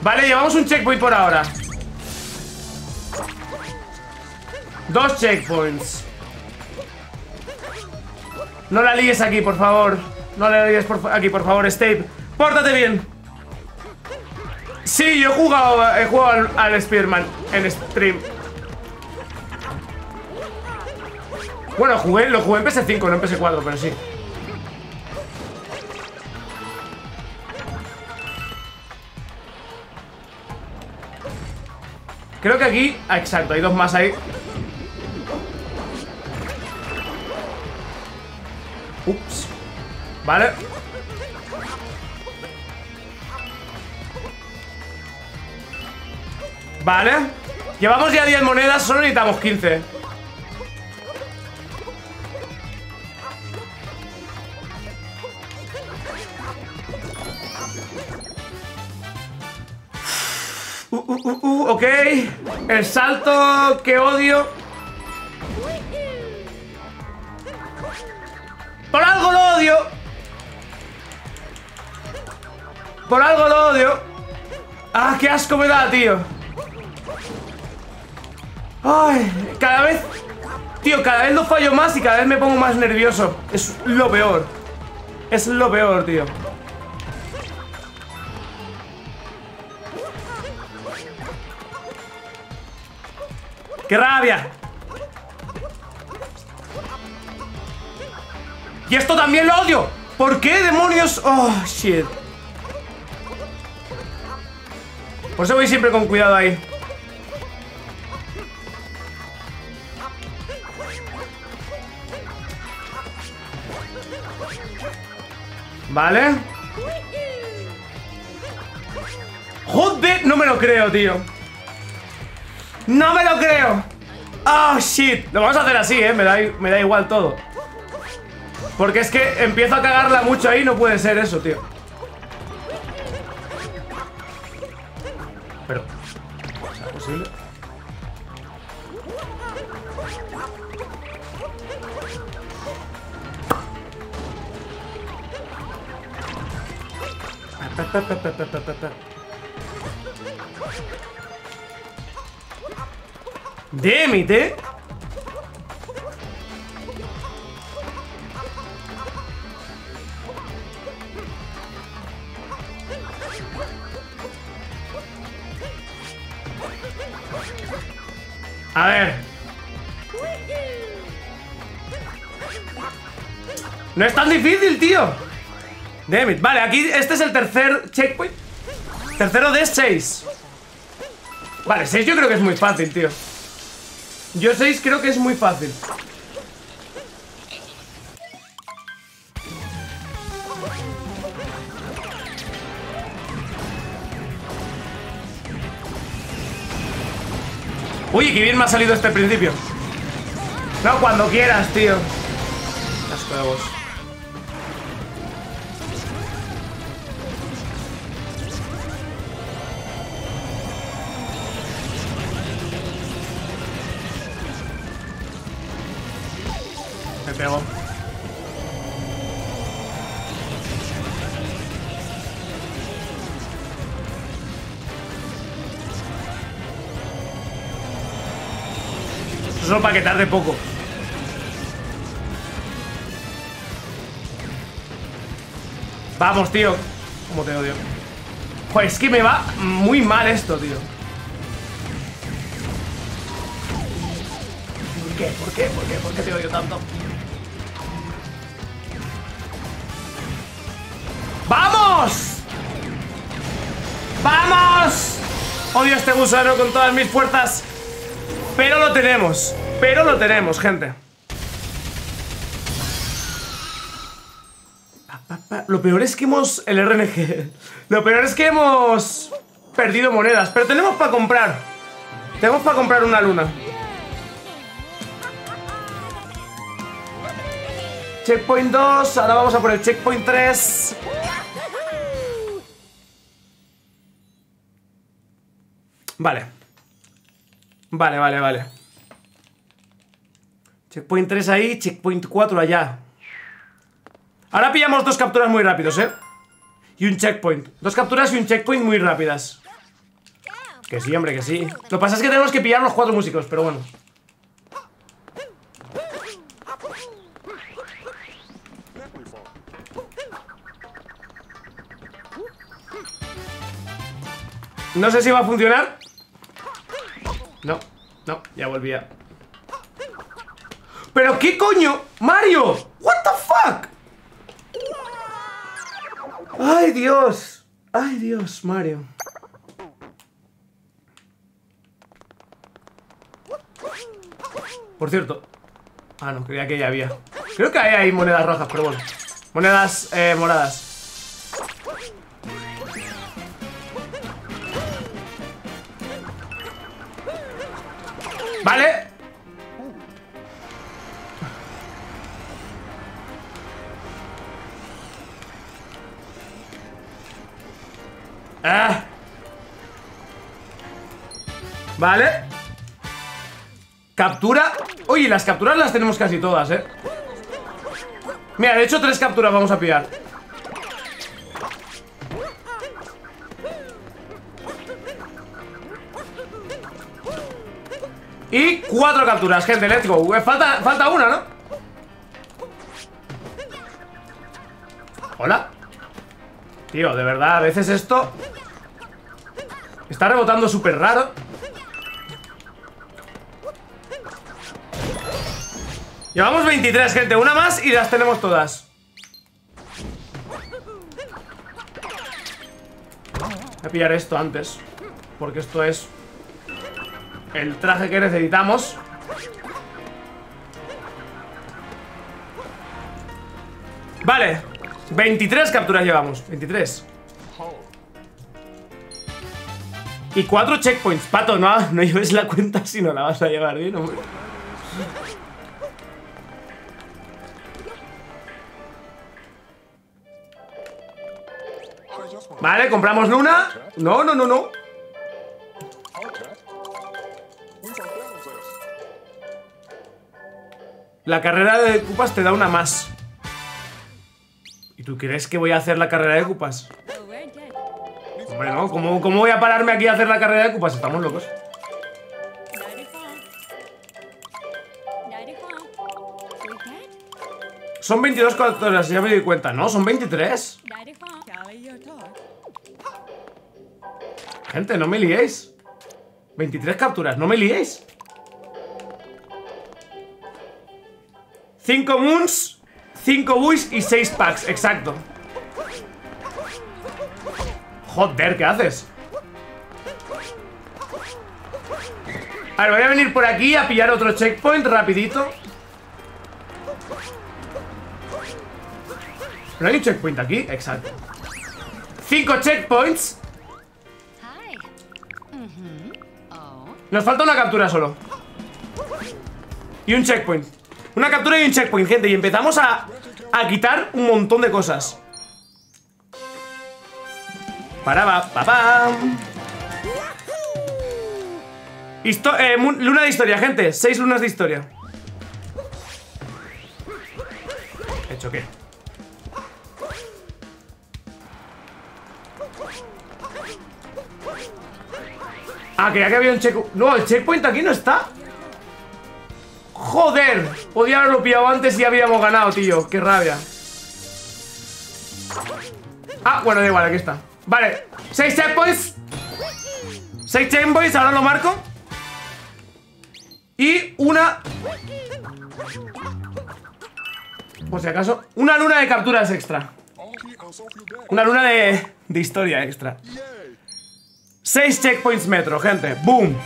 Vale, llevamos un checkpoint por ahora. Dos checkpoints. No la líes aquí, por favor. No la líes por aquí, por favor, Stave Pórtate bien. Sí, yo he jugado, he jugado al, al Spearman en stream Bueno, jugué, lo jugué en PS5, no en PS4, pero sí. Creo que aquí... Ah, exacto, hay dos más ahí. Ups. Vale. Vale. Llevamos ya 10 monedas, solo necesitamos 15 Uh, uh, uh, ok. El salto que odio. Por algo lo odio. Por algo lo odio. Ah, qué asco me da, tío. Ay, cada vez Tío, cada vez lo fallo más y cada vez me pongo más nervioso. Es lo peor. Es lo peor, tío ¡Qué rabia! ¡Y esto también lo odio! ¿Por qué, demonios? ¡Oh, shit! Por eso voy siempre con cuidado ahí Vale ¡Joder! No me lo creo, tío ¡No me lo creo! ¡Oh, shit! Lo vamos a hacer así, ¿eh? Me da, me da igual todo Porque es que empiezo a cagarla mucho ahí No puede ser eso, tío Pero... ¿Es posible? Eh. A ver. No es tan difícil, tío. Damn Vale, aquí este es el tercer checkpoint. Tercero de 6. Vale, 6 yo creo que es muy fácil, tío. Yo 6 creo que es muy fácil Uy, qué bien me ha salido este principio. No, cuando quieras, tío. Asco de tarde poco. Vamos, tío. Como te odio. Pues es que me va muy mal esto, tío. ¿Por qué? ¿Por qué? ¿Por qué? ¿Por qué te odio tanto? ¡Vamos! ¡Vamos! Odio a este gusano con todas mis fuerzas. Pero lo tenemos. Pero lo tenemos, gente. Lo peor es que hemos... El RNG. Lo peor es que hemos perdido monedas. Pero tenemos para comprar. Tenemos para comprar una luna. Checkpoint 2. Ahora vamos a por el checkpoint 3. Vale. Vale, vale, vale. Checkpoint 3 ahí, checkpoint 4 allá. Ahora pillamos dos capturas muy rápidos, ¿eh? Y un checkpoint. Dos capturas y un checkpoint muy rápidas. Que sí, hombre, que sí. Lo que pasa es que tenemos que pillar los cuatro músicos, pero bueno. No sé si va a funcionar. No, no, ya volvía. ¿Pero qué coño? ¡Mario! ¿What the fuck? ¡Ay, Dios! ¡Ay, Dios, Mario! Por cierto. Ah, no, creía que ya había. Creo que ahí hay monedas rojas, pero bueno. Monedas eh, moradas. Vale. Ah. Vale. Captura. Oye, las capturas las tenemos casi todas, ¿eh? Mira, de hecho tres capturas vamos a pillar. Y cuatro capturas, gente, let's go Eh, Falta, falta una, ¿no? Hola Tío, de verdad, a veces esto Está rebotando súper raro Llevamos 23, gente Una más y las tenemos todas Voy a pillar esto antes Porque esto es el traje que necesitamos. Vale, 23 capturas llevamos, 23. Y 4 checkpoints. Pato, no, no lleves la cuenta si no la vas a llevar bien, hombre. Vale, compramos Luna. No, no, no, no. La carrera de cupas te da una más. ¿Y tú crees que voy a hacer la carrera de cupas? Hombre, no, ¿cómo, ¿cómo voy a pararme aquí a hacer la carrera de cupas? Estamos locos. Son 22 capturas, ya me di cuenta. No, son 23. Gente, no me liéis. 23 capturas, no me liéis. 5 moons, 5 buis y 6 packs, exacto. Joder, ¿qué haces? A ver, voy a venir por aquí a pillar otro checkpoint rapidito. ¿No hay un checkpoint aquí? Exacto. 5 checkpoints. Nos falta una captura solo. Y un checkpoint. Una captura y un checkpoint, gente. Y empezamos a, a quitar un montón de cosas. Para, pa, pa, pam. Histo- eh, luna de historia, gente. Seis lunas de historia. ¿Hecho qué? Ah, creía que había un checkpoint. No, el checkpoint aquí no está. Joder. Podía haberlo pillado antes y habíamos ganado, tío. Qué rabia. Ah, bueno, da igual, aquí está. Vale, seis checkpoints. Seis checkpoints, ahora lo marco. Y una. Por si acaso, una luna de capturas extra. Una luna de, de historia extra. Seis checkpoints metro, gente. Boom.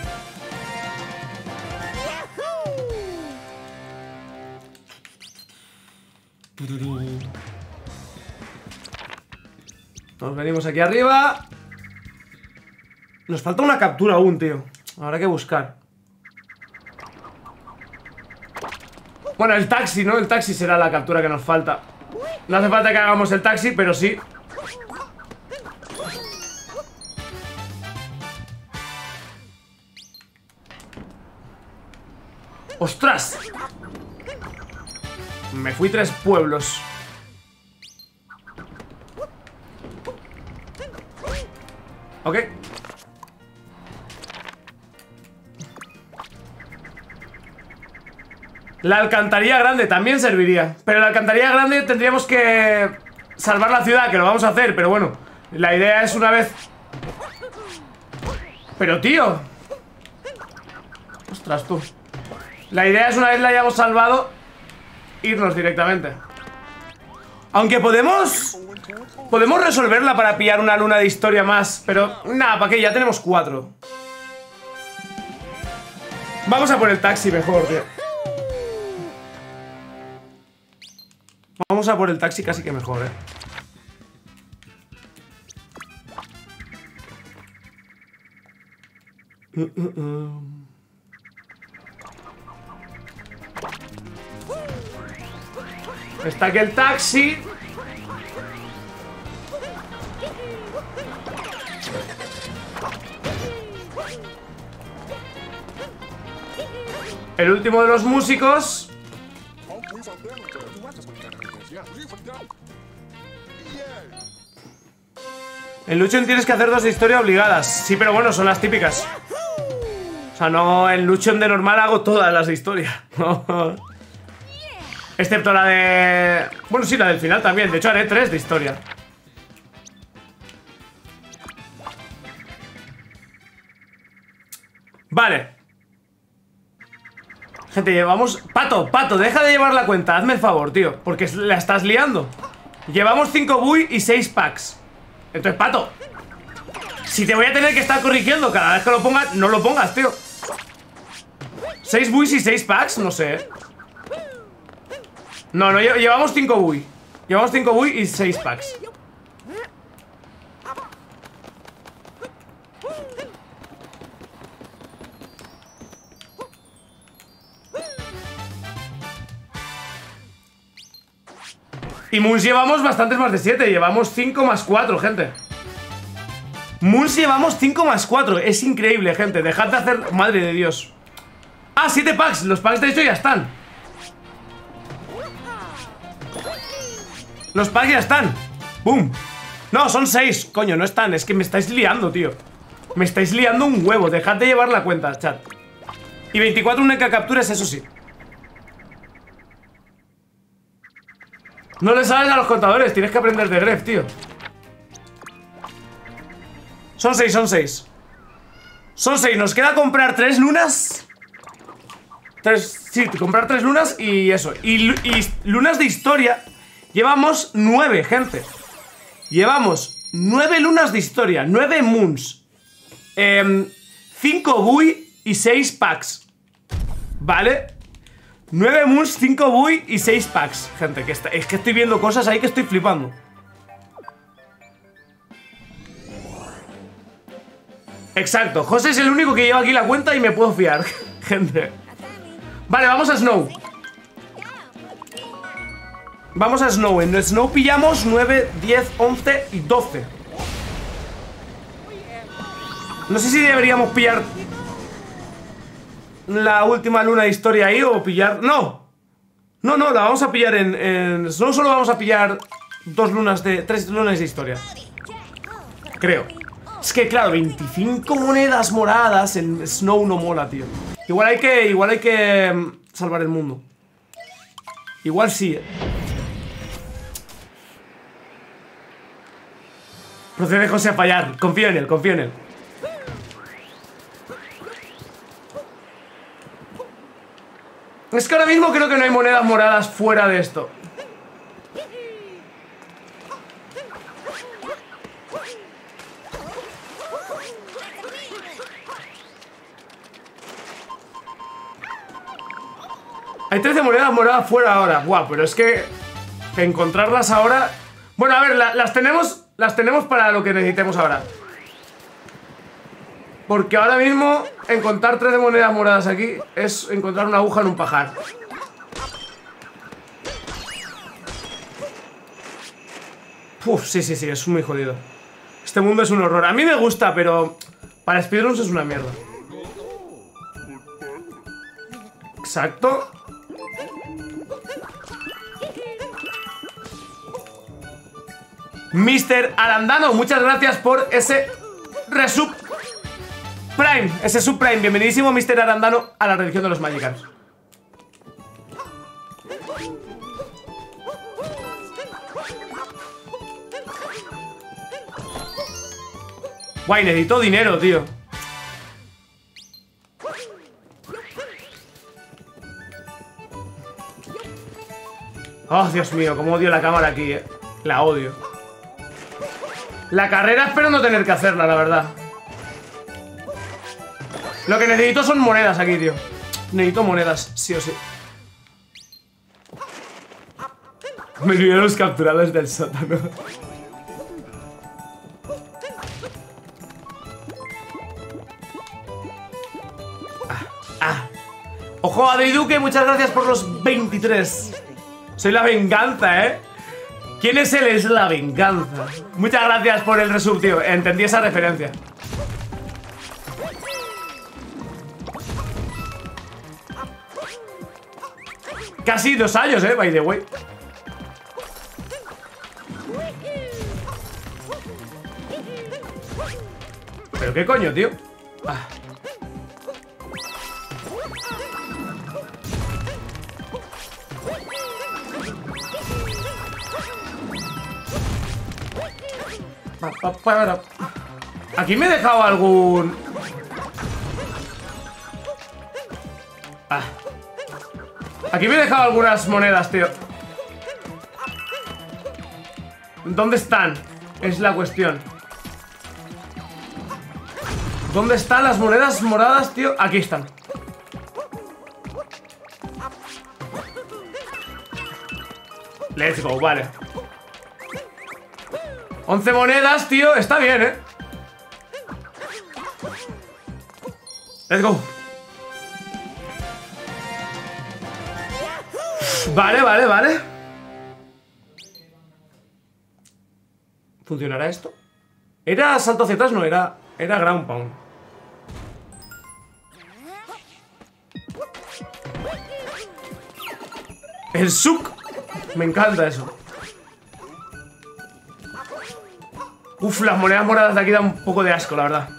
Nos venimos aquí arriba. Nos falta una captura aún, tío. Habrá que buscar. Bueno, el taxi, ¿no? El taxi será la captura que nos falta. No hace falta que hagamos el taxi, pero sí. ¡Ostras! Me fui tres pueblos. Ok. La alcantarilla grande también serviría. Pero la alcantarilla grande tendríamos que salvar la ciudad, que lo vamos a hacer, pero bueno. La idea es una vez... Pero tío. Ostras, tú. La idea es una vez la hayamos salvado, irnos directamente. Aunque podemos... Podemos resolverla para pillar una luna de historia más, pero nada, ¿para qué? Ya tenemos cuatro. Vamos a por el taxi mejor, tío. Vamos a por el taxi casi que mejor, eh. Está aquí el taxi. El último de los músicos. En Luchon tienes que hacer dos de historia obligadas. Sí, pero bueno, son las típicas. O sea, no, en Luchon de normal hago todas las de historia. Excepto la de... Bueno, sí, la del final también. De hecho, haré tres de historia. Vale. Gente, llevamos... Pato, Pato, deja de llevar la cuenta. Hazme el favor, tío. Porque la estás liando. Llevamos 5 bui y 6 packs. Entonces, Pato. Si te voy a tener que estar corrigiendo cada vez que lo pongas, no lo pongas, tío. 6 buis y 6 packs, no sé. ¿eh? No, no, lle- llevamos 5 bui. Llevamos 5 bui y 6 packs. Y Moons llevamos bastantes más de 7. Llevamos 5 más 4, gente. Moons llevamos 5 más 4. Es increíble, gente. Dejad de hacer... Madre de Dios. Ah, 7 packs. Los packs de hecho ya están. Los packs ya están. ¡Boom! No, son 6. Coño, no están. Es que me estáis liando, tío. Me estáis liando un huevo. Dejad de llevar la cuenta, chat. Y 24 única capturas, eso sí. No le sabes a los contadores, tienes que aprender de Gref, tío. Son seis, son seis. Son seis, nos queda comprar tres lunas. Tres, sí, comprar tres lunas y eso. Y, lu- y lunas de historia. Llevamos nueve, gente. Llevamos nueve lunas de historia, nueve moons. Em, cinco bui y seis packs. ¿Vale? 9 moons, 5 bui y 6 packs. Gente, que está- es que estoy viendo cosas ahí que estoy flipando. Exacto, José es el único que lleva aquí la cuenta y me puedo fiar, gente. Vale, vamos a Snow. Vamos a Snow. En Snow pillamos 9, 10, 11 y 12. No sé si deberíamos pillar la última luna de historia ahí o pillar... ¡No! No, no, la vamos a pillar en, en Snow. Solo vamos a pillar dos lunas de... Tres lunas de historia. Creo. Es que, claro, 25 monedas moradas en Snow no mola, tío. Igual hay que... Igual hay que mm, salvar el mundo. Igual sí, eh. Procede José a fallar. Confío en él, confío en él. Es que ahora mismo creo que no hay monedas moradas fuera de esto. Hay 13 monedas moradas fuera ahora. Guau, pero es que, encontrarlas ahora... Bueno, a ver, la- las tenemos las tenemos para lo que necesitemos ahora. Porque ahora mismo encontrar 13 monedas moradas aquí es encontrar una aguja en un pajar. Uf, sí, sí, sí, es muy jodido. Este mundo es un horror. A mí me gusta, pero para speedruns es una mierda. Exacto. Mr. Arandano, muchas gracias por ese resub Prime, ese subprime. Bienvenidísimo, Mr. Arandano, a la religión de los Magicans. Guay, necesito dinero, tío. Oh, Dios mío, cómo odio la cámara aquí, eh. La odio. La carrera espero no tener que hacerla, la verdad. Lo que necesito son monedas aquí, tío. Necesito monedas, sí o sí. Me olvidé los capturados del sótano. Ah, ah. Ojo, Adri Duque, muchas gracias por los 23. Soy la venganza, ¿eh? ¿Quién es él? Es la venganza. Muchas gracias por el resub, tío. Entendí esa referencia. Casi dos años, eh, by the. ¿Pero qué coño, tío? Ah. Aquí me he dejado algún... Ah. Aquí me he dejado algunas monedas, tío. ¿Dónde están? Es la cuestión. ¿Dónde están las monedas moradas, tío? Aquí están. Let's go, vale. 11 monedas, tío. Está bien, ¿eh? Let's go. Vale, vale, vale. ¿Funcionará esto? Era salto hacia atrás, no, era, era ground pound. El suk. Me encanta eso. Uf, las monedas moradas de aquí dan un poco de asco, la verdad.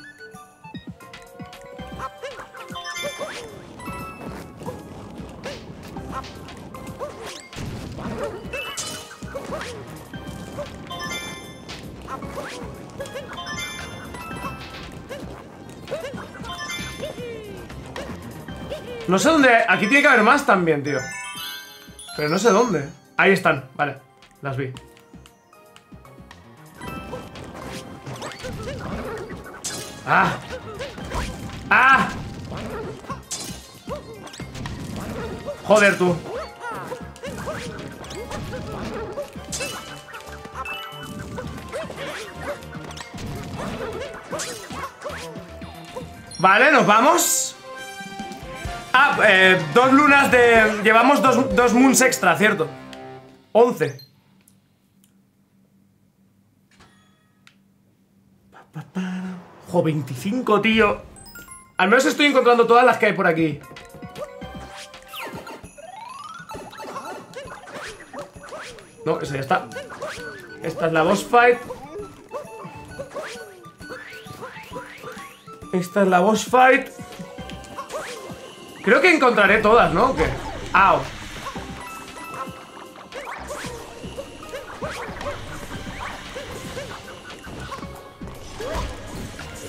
No sé dónde... Aquí tiene que haber más también, tío. Pero no sé dónde. Ahí están, vale. Las vi. ¡Ah! ¡Ah! Joder, tú. Vale, nos vamos. Eh, dos lunas de... Llevamos dos, dos moons extra, ¿cierto? 11. Jo, 25, tío. Al menos estoy encontrando todas las que hay por aquí. No, esa ya está. Esta es la boss fight. Esta es la boss fight. Creo que encontraré todas, ¿no? ¿O qué? ¡Au!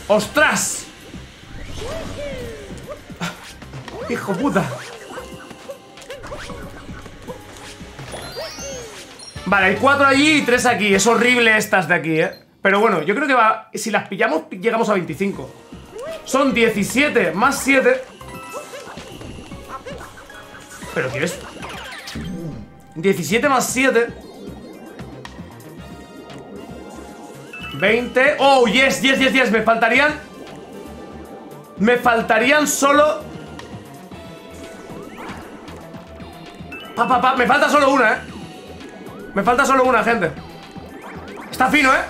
¡Ostras! ¡Hijo puta! Vale, hay cuatro allí y tres aquí. Es horrible estas de aquí, ¿eh? Pero bueno, yo creo que va... Si las pillamos, llegamos a 25. Son 17 más 7. ¿Pero quieres? 17 más 7. 20. ¡Oh, yes, yes, yes, yes! Me faltarían... Me faltarían solo... Pa, pa, pa. Me falta solo una, ¿eh? Me falta solo una, gente Está fino, ¿eh?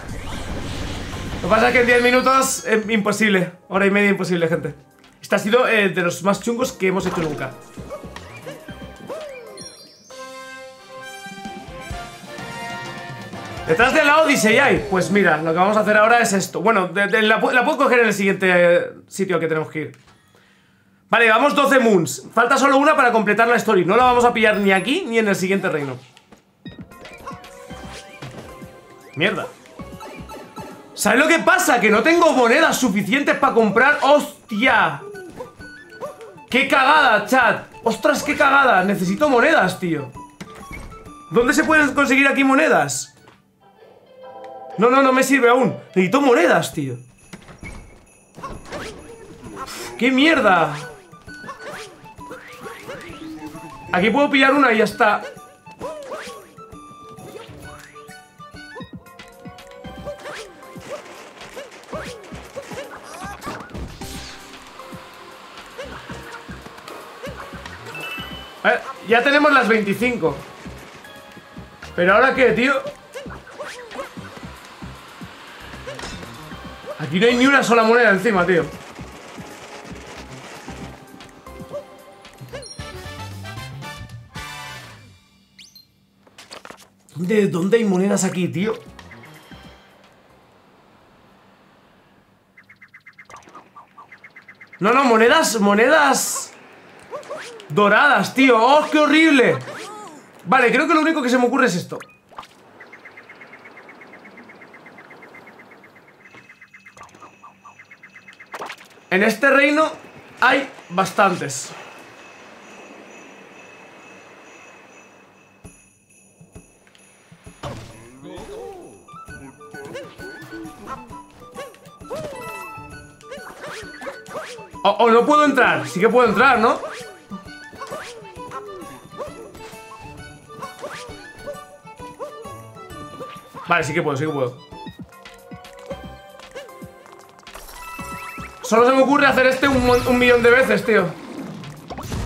Lo que pasa es que en 10 minutos es imposible Hora y media imposible, gente Este ha sido eh, de los más chungos que hemos hecho nunca Detrás de la Odyssey hay Pues mira, lo que vamos a hacer ahora es esto Bueno, la, puedo coger en el siguiente sitio que tenemos que ir Vale, vamos 12 moons Falta solo una para completar la story No la vamos a pillar ni aquí ni en el siguiente reino Mierda ¿Sabes lo que pasa? Que no tengo monedas suficientes para comprar ¡Hostia! ¡Qué cagada, chat! ¡Ostras, qué cagada! Necesito monedas, tío ¿Dónde se pueden conseguir aquí monedas? No, no, no me sirve aún. Necesito monedas, tío. ¡Qué mierda! Aquí puedo pillar una y ya está. Eh, ya tenemos las 25 Pero ahora qué, tío Aquí no hay ni una sola moneda encima, tío ¿Dónde, ¿Dónde hay monedas aquí, tío? No, no, monedas, monedas Doradas, tío ¡Oh, qué horrible! Vale, creo que lo único que se me ocurre es esto En este reino hay bastantes Oh, oh, no puedo entrar. Sí que puedo entrar, ¿no? Vale, sí que puedo, sí que puedo. Solo se me ocurre hacer este un, millón de veces, tío.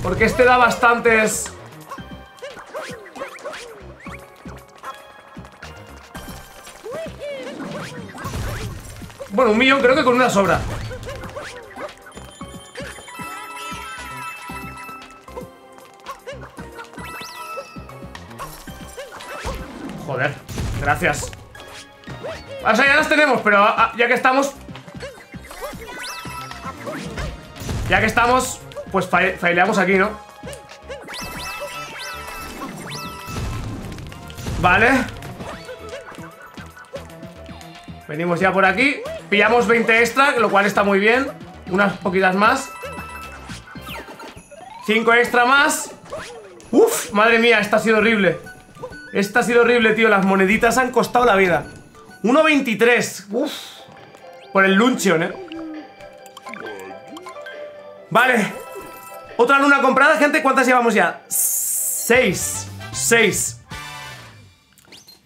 Porque este da bastantes... Bueno, un millón creo que con una sobra. Joder, gracias O sea, ya las tenemos, pero ya que estamos Ya que estamos Pues faileamos aquí, ¿no? Vale Venimos ya por aquí Pillamos 20 extra, lo cual está muy bien Unas poquitas más 5 extra más Uf, madre mía, esta ha sido horrible esta ha sido horrible, tío. Las moneditas han costado la vida. 1.23. Uf. Por el Luncheon, eh. Vale. Otra luna comprada, gente. ¿Cuántas llevamos ya? Seis. Seis.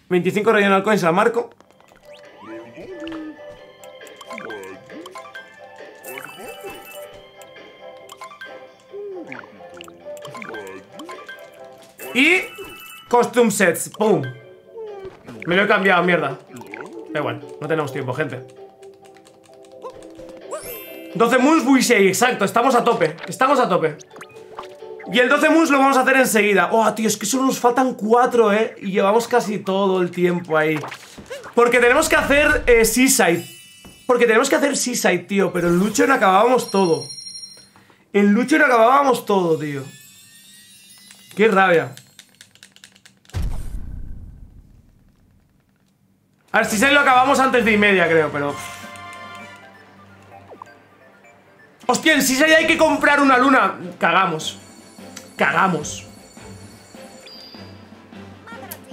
25 regional coins al marco. Y... Costume sets. ¡Pum! Me lo he cambiado, mierda. Da igual, no tenemos tiempo, gente. 12 moons Wishay, exacto, estamos a tope. Estamos a tope. Y el 12 moons lo vamos a hacer enseguida. Oh, tío, es que solo nos faltan 4, ¿eh? Y llevamos casi todo el tiempo ahí. Porque tenemos que hacer eh, Seaside. Porque tenemos que hacer Seaside, tío. Pero en Lucho acabábamos todo. En Lucho acabábamos todo, tío. Qué rabia. A ver, Seaside lo acabamos antes de y media, creo, pero... Hostia, en Seaside hay que comprar una luna. Cagamos. Cagamos.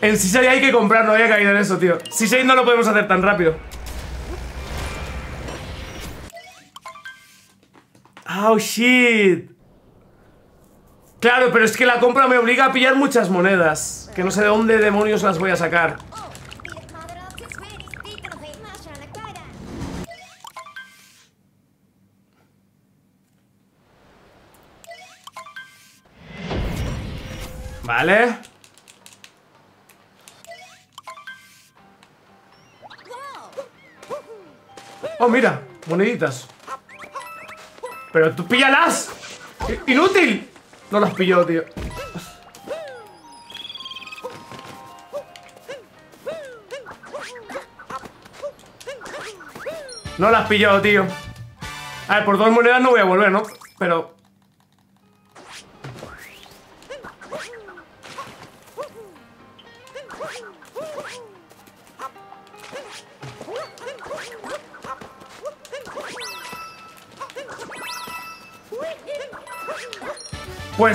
En Seaside hay que comprar, no había caído en eso, tío. Seaside no lo podemos hacer tan rápido. Oh, shit. Claro, pero es que la compra me obliga a pillar muchas monedas. Que no sé de dónde demonios las voy a sacar. Vale. Oh, mira, moneditas. Pero tú píllalas. ¡Inútil! No las pilló, tío. No las pilló, tío. A ver, por dos monedas no voy a volver, ¿no? Pero...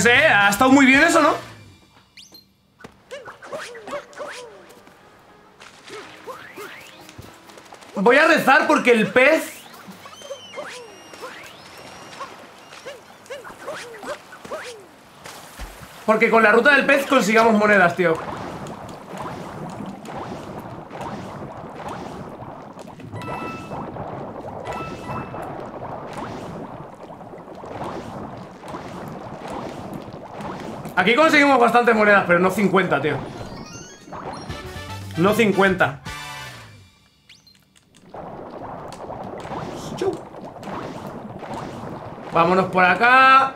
Pues, eh, ha estado muy bien eso, ¿no? Voy a rezar porque el pez... Porque con la ruta del pez consigamos monedas, tío. Aquí conseguimos bastantes monedas, pero no 50, tío. No 50. Chu. Vámonos por acá.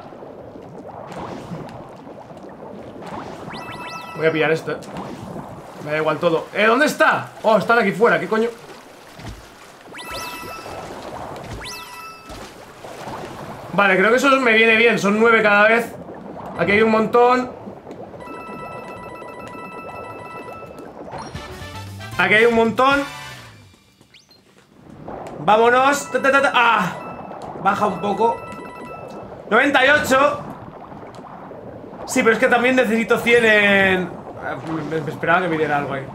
Voy a pillar esto, eh. Me da igual todo. ¿Eh? ¿Dónde está? Oh, están aquí fuera. ¿Qué coño? Vale, creo que eso me viene bien. Son nueve cada vez. Aquí hay un montón. Aquí hay un montón. Vámonos. ¡Ah! Baja un poco. 98. Sí, pero es que también necesito 100 en... Me esperaba que me diera algo ahí.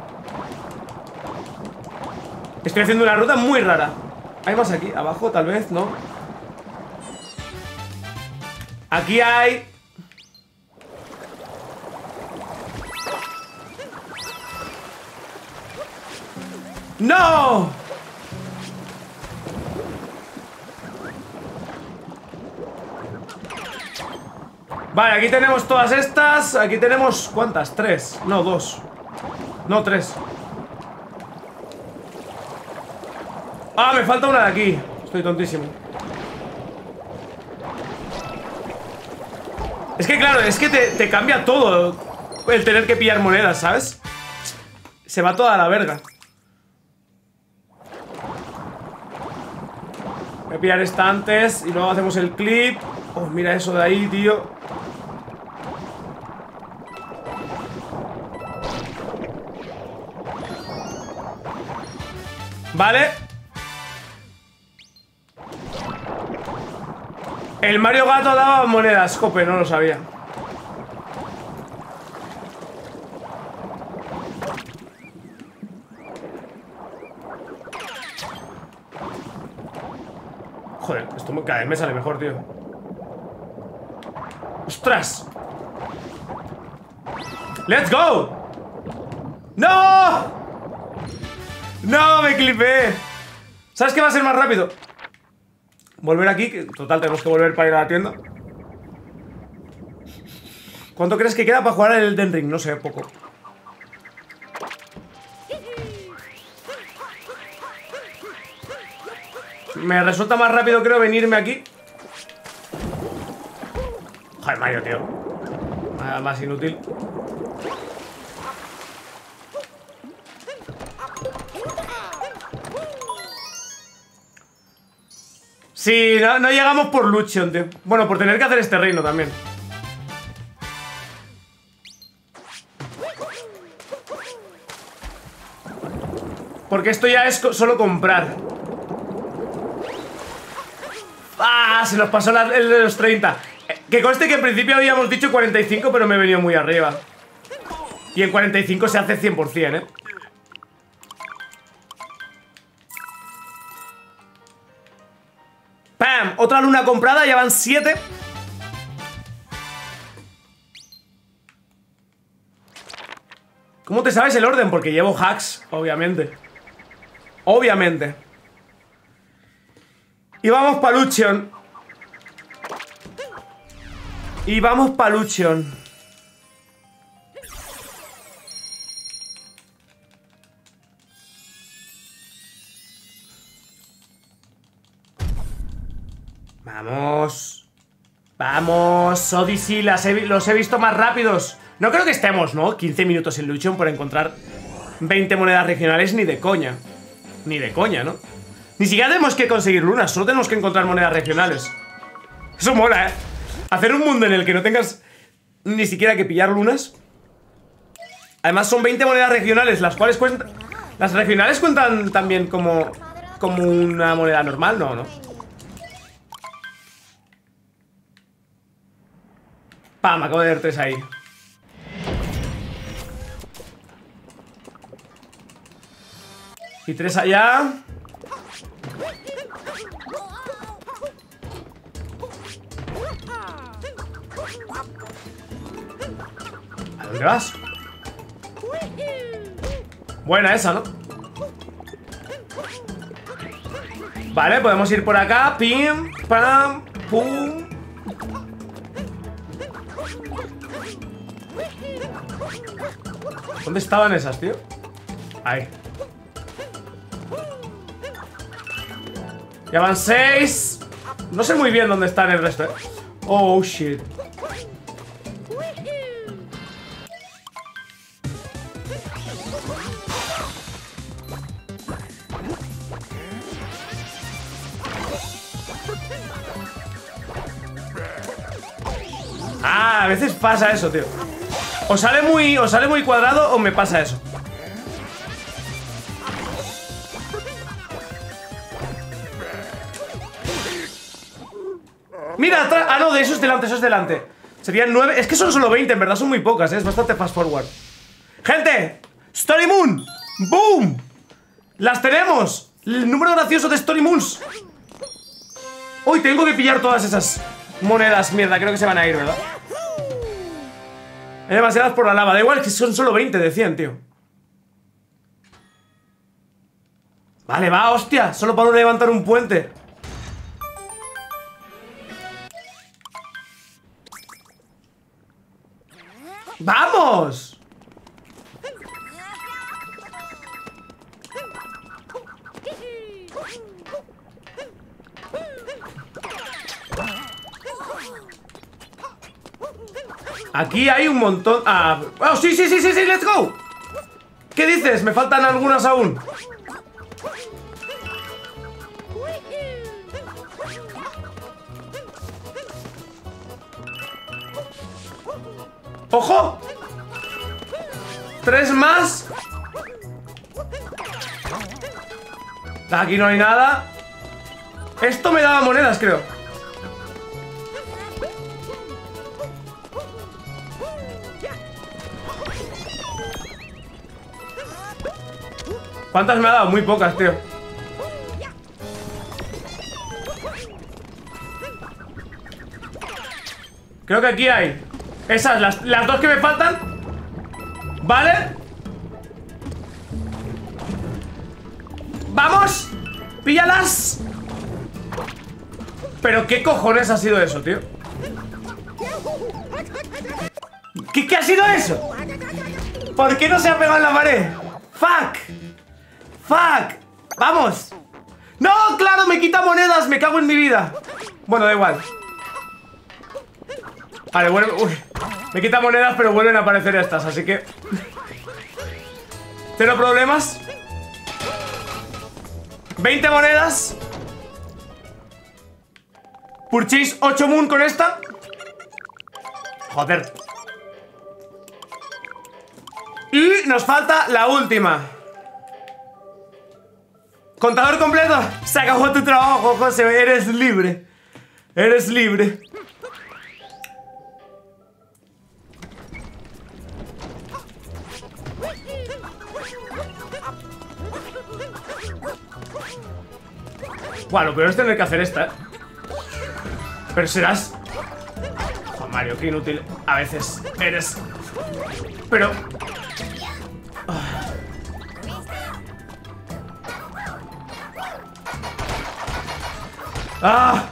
Estoy haciendo una ruta muy rara. ¿Hay más aquí? ¿Abajo? Tal vez, ¿no? Aquí hay... ¡No! Vale, aquí tenemos todas estas. Aquí tenemos... ¿Cuántas? Tres. No, dos. No, tres. Ah, me falta una de aquí. Estoy tontísimo. Es que claro, es que te, te cambia todo El tener que pillar monedas, ¿sabes? Se va toda la verga a esta antes Y luego hacemos el clip. Oh, mira eso de ahí, tío. Vale. El Mario Gato daba monedas Cope, no lo sabía Joder, esto me- cada vez me sale mejor, tío ¡Ostras! ¡Let's go! ¡No! ¡No! ¡Me clipé! ¿Sabes qué va a ser más rápido? Volver aquí, que total tenemos que volver para ir a la tienda ¿Cuánto crees que queda para jugar el Elden Ring? No sé, poco. Me resulta más rápido, creo, venirme aquí. Joder, Mario, tío. Nada más inútil. Sí, no, no llegamos por Lucion, tío. Bueno, por tener que hacer este reino también. Porque esto ya es solo comprar. ¡Ah! Se nos pasó el de los 30. Eh, que conste que en principio habíamos dicho 45, pero me he venido muy arriba. Y en 45 se hace 100%, ¿eh? ¡Pam! Otra luna comprada, ya van 7. ¿Cómo te sabes el orden? Porque llevo hacks, obviamente. Obviamente. Y vamos para Lucion. Y vamos para Lucion. Vamos. Vamos, Odyssey, las los he visto más rápidos. No creo que estemos, ¿no? 15 minutos en Lucion por encontrar 20 monedas regionales ni de coña. Ni de coña, ¿no? Ni siquiera tenemos que conseguir lunas, solo tenemos que encontrar monedas regionales. Eso mola, ¿eh? Hacer un mundo en el que no tengas ni siquiera que pillar lunas. Además son 20 monedas regionales, las cuales cuentan... ¿Las regionales cuentan también como, como una moneda normal? No, ¿no? Pam, acabo de ver tres ahí. Y tres allá. ¿A dónde? Buena esa, ¿no? Vale, podemos ir por acá Pim, pam, pum ¿Dónde estaban esas, tío? Ahí Ya van seis. No sé muy bien dónde están el resto, ¿eh? Oh, shit. Ah, a veces pasa eso, tío. O sale muy, o sale muy cuadrado o me pasa eso. Mira, Ah, no, de eso es delante, eso es delante Serían nueve, es que son solo 20, en verdad son muy pocas, ¿eh? es bastante fast forward ¡Gente! ¡Story Moon! ¡Boom! ¡Las tenemos! El número gracioso de Story Moons Hoy tengo que pillar todas esas monedas Mierda, creo que se van a ir, ¿verdad? Hay demasiadas por la lava Da igual que son solo 20 de 100, tío Vale, va, hostia Solo para levantar un puente ¡Vamos! Aquí hay un montón... Ah, ¡Oh, sí, sí, sí, sí, sí! ¡Let's go! ¿Qué dices? Me faltan algunas aún Aquí no hay nada. Esto me daba monedas, creo. ¿Cuántas me ha dado? Muy pocas, tío. Creo que aquí hay. Esas, las, dos que me faltan. ¿Vale? ¿Pero qué cojones ha sido eso, tío? ¿Qué, ¿Qué ha sido eso? ¿Por qué no se ha pegado en la pared? ¡Fuck! ¡Fuck! ¡Vamos! ¡No! ¡Claro! Me quita monedas, me cago en mi vida Bueno, da igual Vale, bueno, uy. Me quita monedas, pero vuelven a aparecer estas, así que... Cero problemas 20 monedas. Purchase 8 moon con esta. Joder. Y nos falta la última. Contador completo. Se acabó tu trabajo, José. Eres libre. Eres libre Bueno, pero es tener que hacer esta, ¿eh? Pero serás... Juan Mario, qué inútil. A veces eres... Pero... ¡Ah!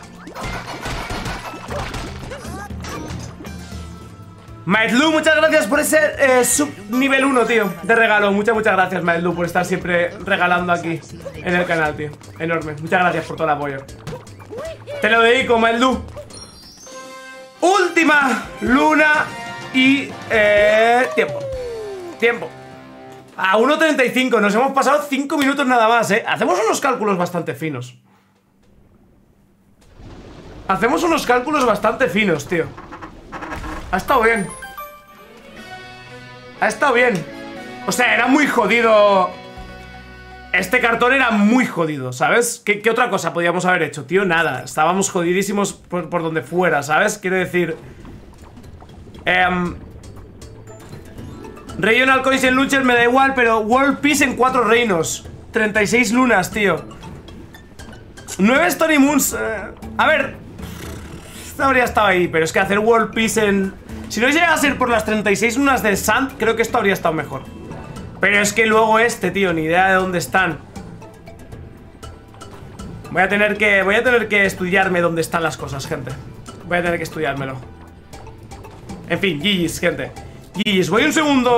Maedlu, muchas gracias por ese eh, sub nivel 1, tío, de regalo. Muchas, muchas gracias, Maedlu, por estar siempre regalando aquí en el canal, tío. Enorme. Muchas gracias por todo el apoyo. Te lo dedico, Maedlu. Última luna y... Eh, tiempo. Tiempo. A 1.35, nos hemos pasado 5 minutos nada más, ¿eh? Hacemos unos cálculos bastante finos. Hacemos unos cálculos bastante finos, tío. Ha estado bien. Ha estado bien. O sea, era muy jodido. Este cartón era muy jodido, ¿sabes? ¿Qué, otra cosa podíamos haber hecho? Tío, nada. Estábamos jodidísimos por, donde fuera, ¿sabes? Quiero decir... Eh, Regional Coins en Luchers me da igual, pero World Peace en cuatro reinos. 36 lunas, tío. 9 Story Moons. Eh, a ver, habría estado ahí, pero es que hacer World Peace en... Si no llega a ser por las 36 lunas del Sand, creo que esto habría estado mejor. Pero es que luego este, tío, ni idea de dónde están. Voy a tener que... Voy a tener que estudiarme dónde están las cosas, gente. Voy a tener que estudiármelo. En fin, GG's, gente. GG's, voy un segundo...